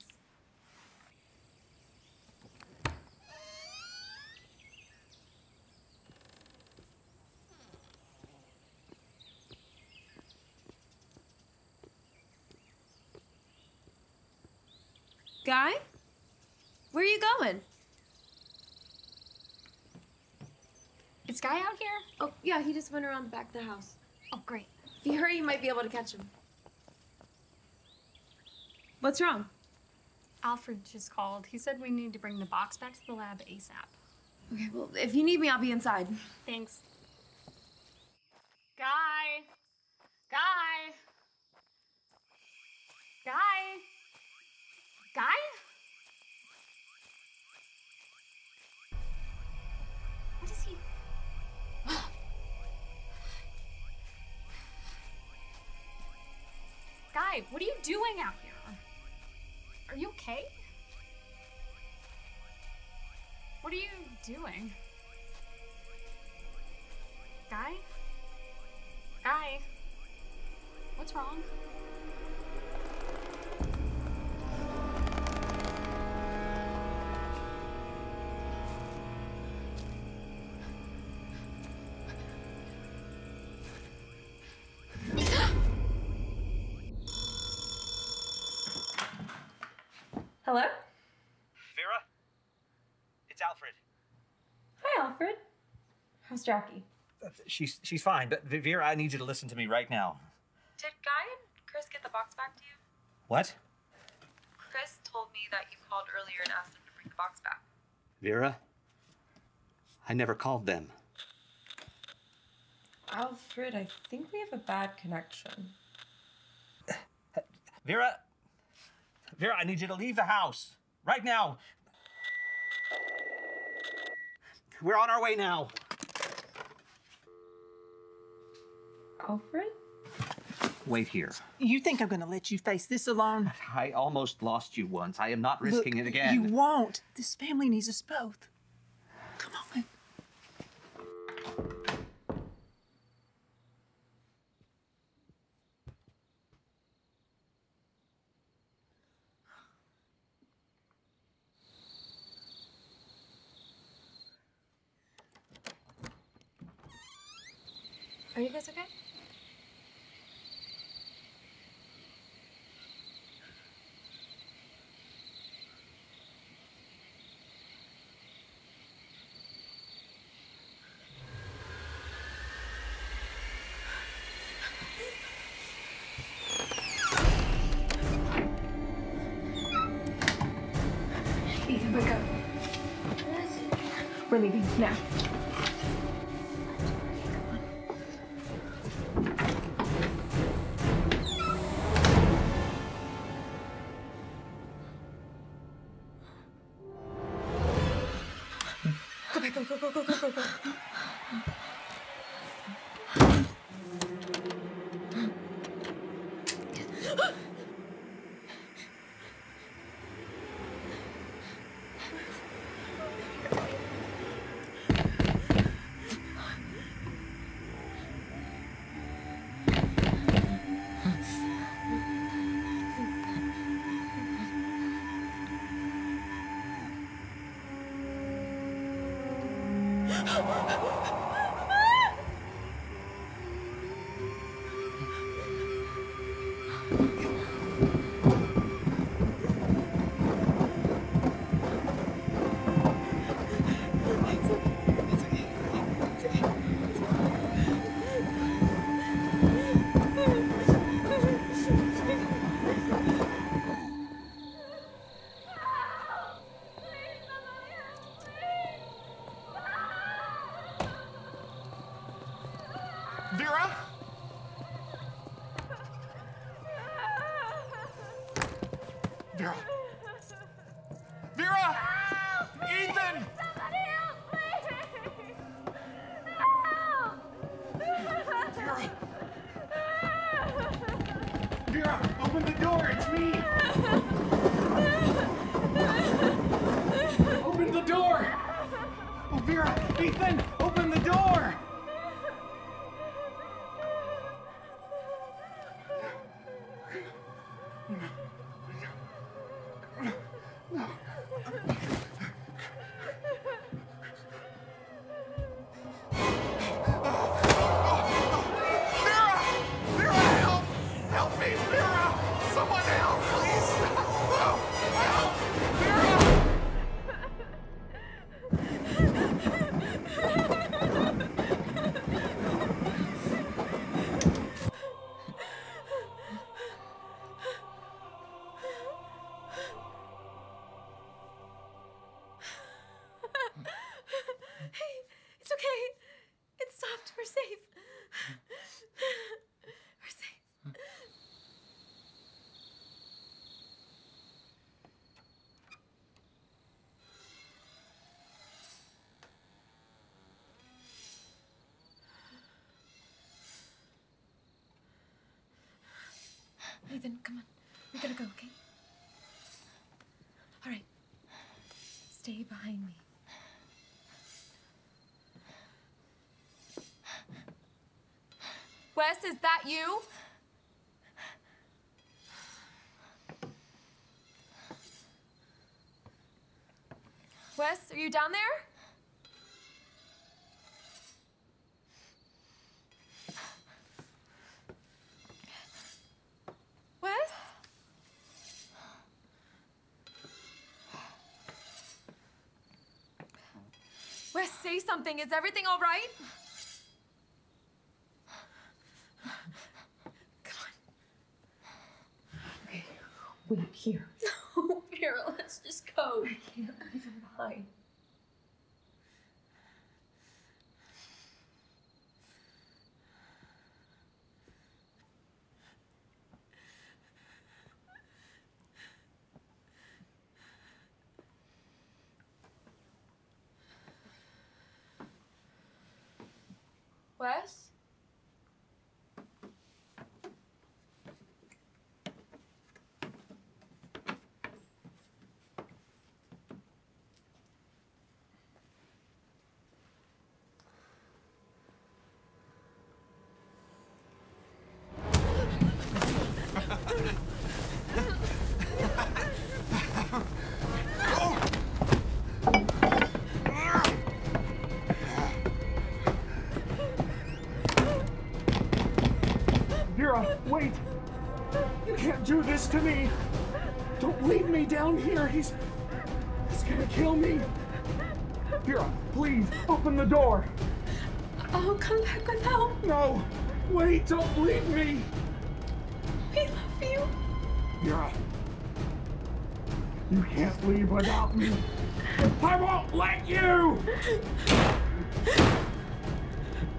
Guy? Where are you going? Is Guy out here? Oh, yeah, he just went around the back of the house. Oh, great. If you hurry, you might be able to catch him. What's wrong? Alfred just called. He said we need to bring the box back to the lab ASAP. Okay, well, if you need me, I'll be inside. Thanks. Guy! Guy! Guy! Guy? Guy, what are you doing out here? Are you okay? What are you doing? Guy? Guy? What's wrong? How's Jackie? She's she's fine, but Vera, I need you to listen to me right now. Did Guy and Chris get the box back to you? What? Chris told me that you called earlier and asked them to bring the box back. Vera? I never called them. Alfred, I think we have a bad connection. [sighs] Vera? Vera, I need you to leave the house. Right now. We're on our way now. Alfred? Wait here. You think I'm going to let you face this alone? I almost lost you once. I am not risking Look, it again. You won't. This family needs us both. Come on. Are you guys okay? We're now. Ethan, come on. We're gonna go, okay? All right. Stay behind me. Wes, is that you? Wes, are you down there? something. Is everything all right? Come on. Okay, Wait here. [laughs] No, Vera, let's just go. I can't leave him behind. To me! Don't leave me down here! He's. He's gonna kill me! Vera, please, open the door! I'll come back with help. No! Wait, don't leave me! We love you. Vera. You can't leave without me! I won't let you!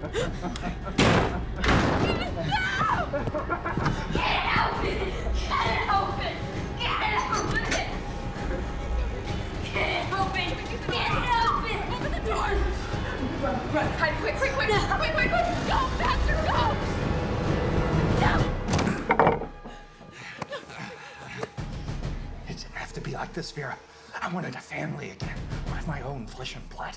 [laughs] Get this, Vera. I wanted a family again, one of my own flesh and blood.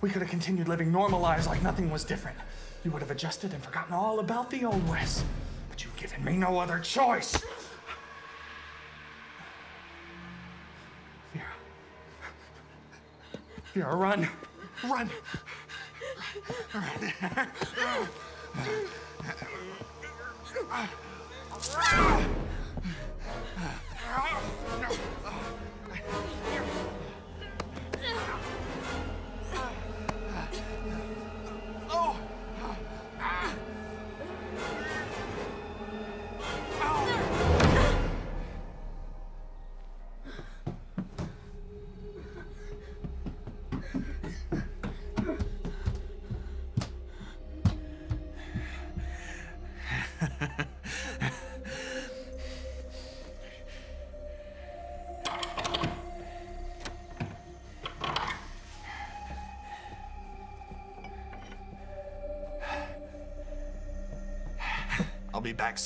We could have continued living normal lives like nothing was different. You would have adjusted and forgotten all about the old Wes. But you've given me no other choice. Vera. Vera, run. Run. I'll be back,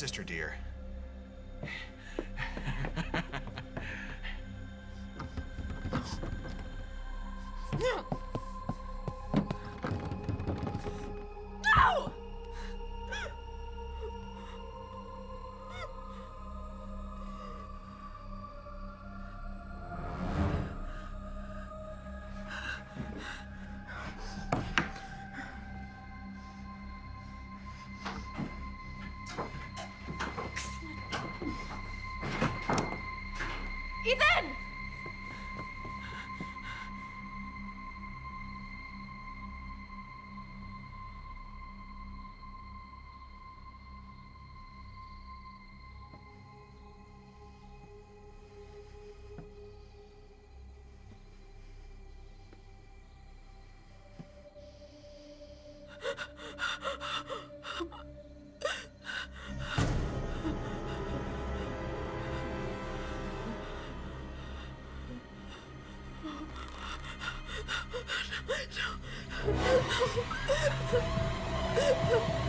sister dear. Ha ha ha ha!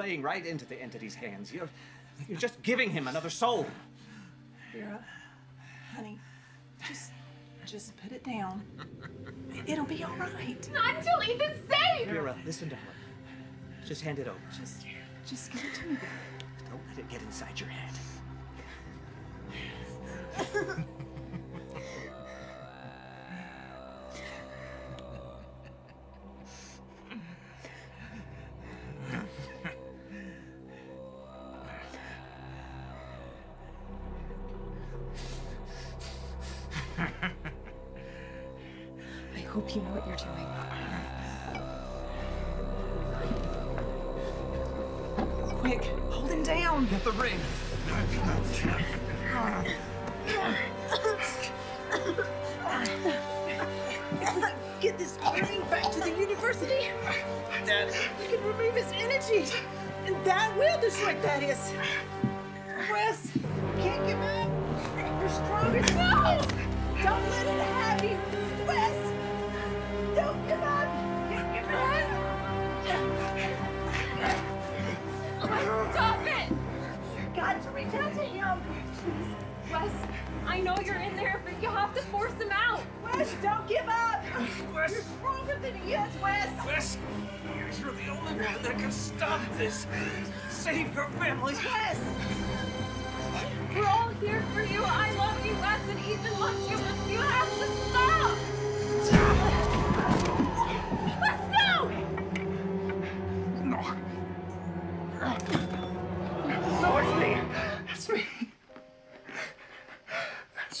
playing right into the entity's hands. You're, you're just giving him another soul. Vera, honey, just, just put it down. It'll be all right. Not until Ethan's safe. Vera, listen to her. Just hand it over. Just, just give it to me. Don't let it get inside your head.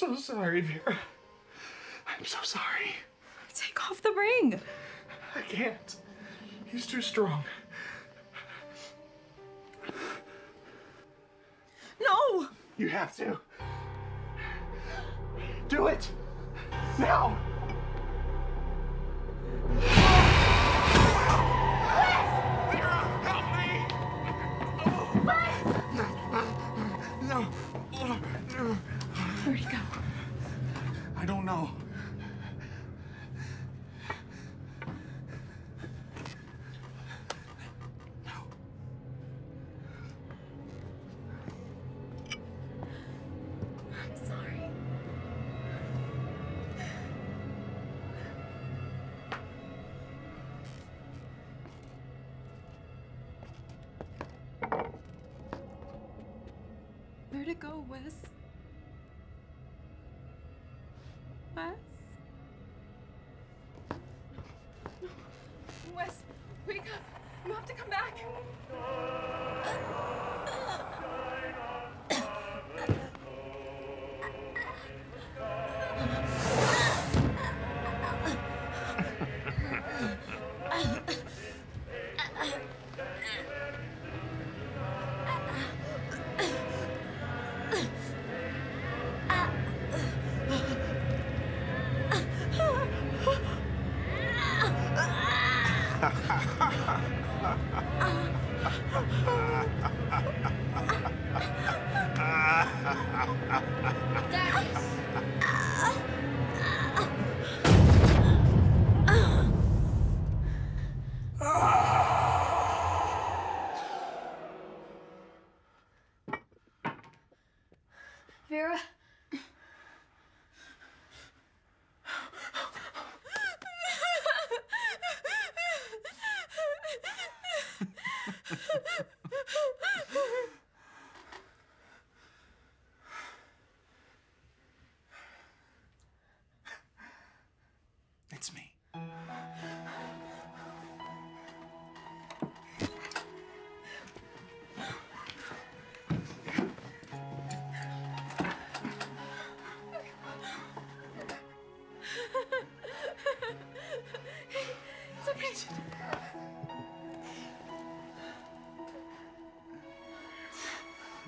so sorry, Vera. I'm so sorry. Take off the ring. I can't. He's too strong. No! You have to. Do it! Now! No.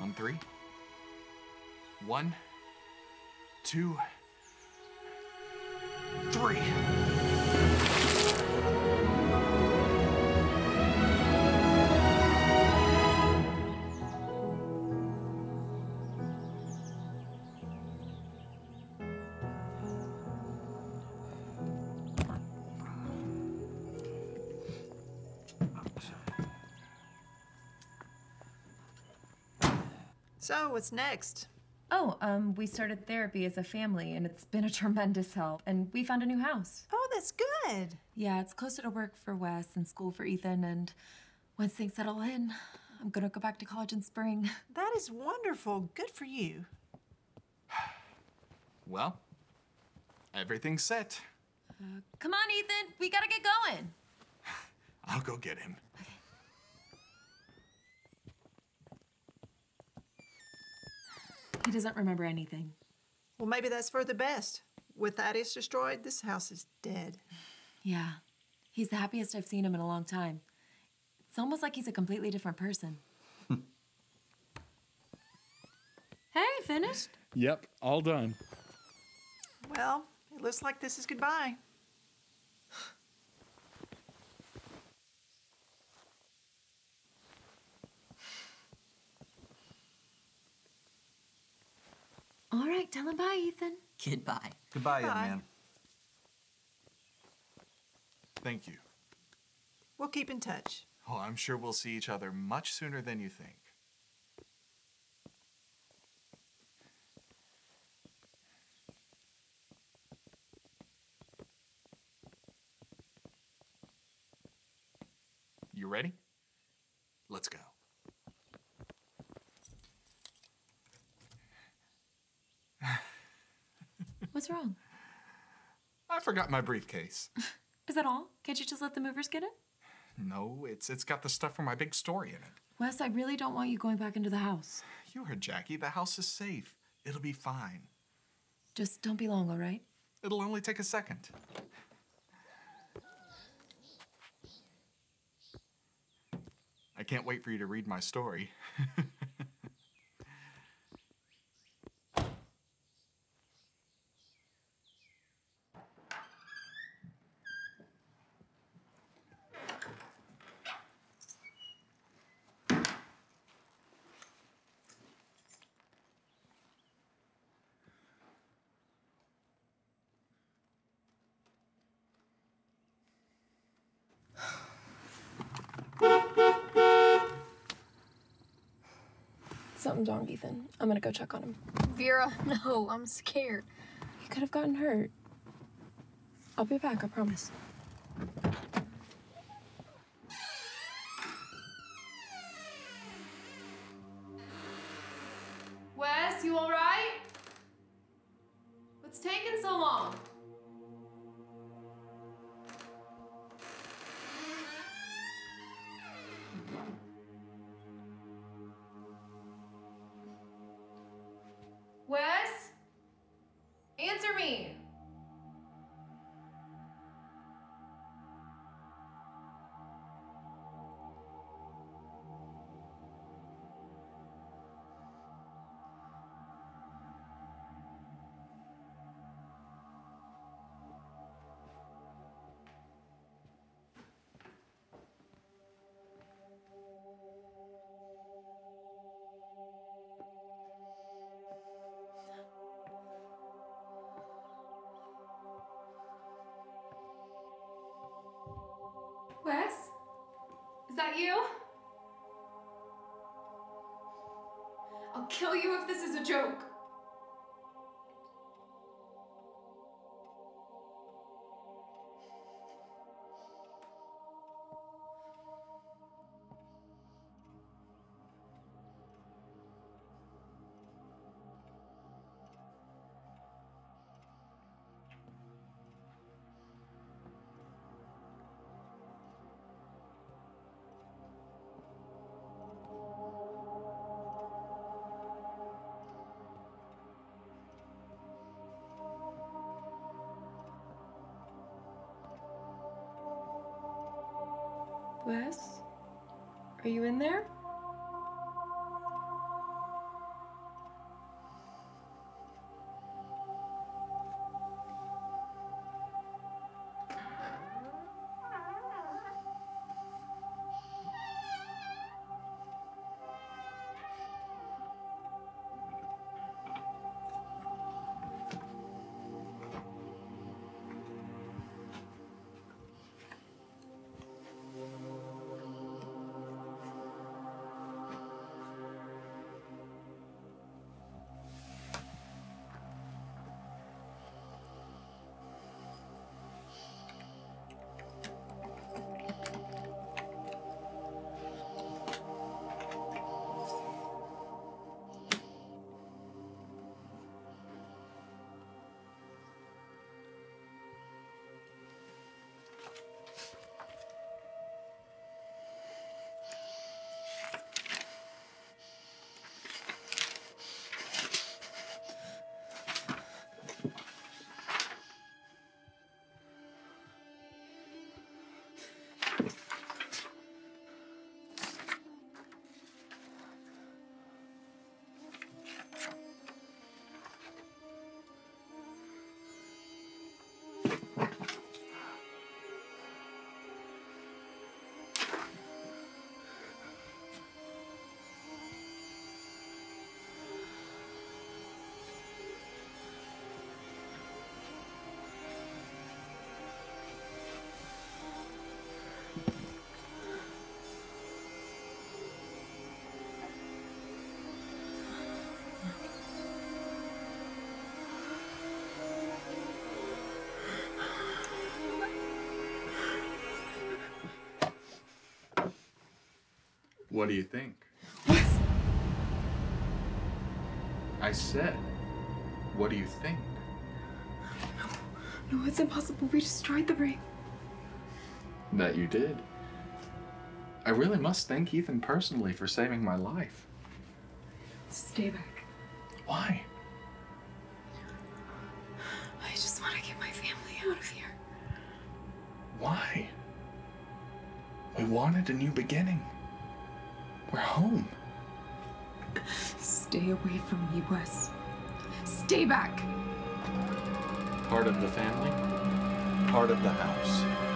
On three. One, two, three. So, what's next? Oh, um, we started therapy as a family, and it's been a tremendous help. And we found a new house. Oh, that's good. Yeah, it's closer to work for Wes and school for Ethan. And once things settle in, I'm gonna go back to college in spring. [laughs] That is wonderful. Good for you. Well, everything's set. Come on, Ethan, we gotta get going. I'll go get him. He doesn't remember anything. Well, maybe that's for the best. With Thaddeus destroyed, this house is dead. Yeah, he's the happiest I've seen him in a long time. It's almost like he's a completely different person. [laughs] hey, finished? Yep, all done. Well, it looks like this is goodbye. Right, tell him bye, Ethan. Goodbye. Goodbye, young man. Thank you. We'll keep in touch. Oh, I'm sure we'll see each other much sooner than you think. You ready? Let's go. What's wrong? I forgot my briefcase. [laughs] Is that all? Can't you just let the movers get it? No, it's it's got the stuff for my big story in it. Wes, I really don't want you going back into the house. You heard Jackie. The house is safe. It'll be fine. Just don't be long, all right? It'll only take a second. I can't wait for you to read my story. [laughs] Something's wrong, Ethan. I'm gonna go check on him. Vera, [laughs] no, I'm scared. He could have gotten hurt. I'll be back, I promise. That you? I'll kill you if this is a joke. Wes? Are you in there? What do you think? What? I said, what do you think? No, it's impossible. We destroyed the ring. That you did. I really must thank Ethan personally for saving my life. Stay back. Why? Me, Wes. Stay back. Part of the family, part of the house.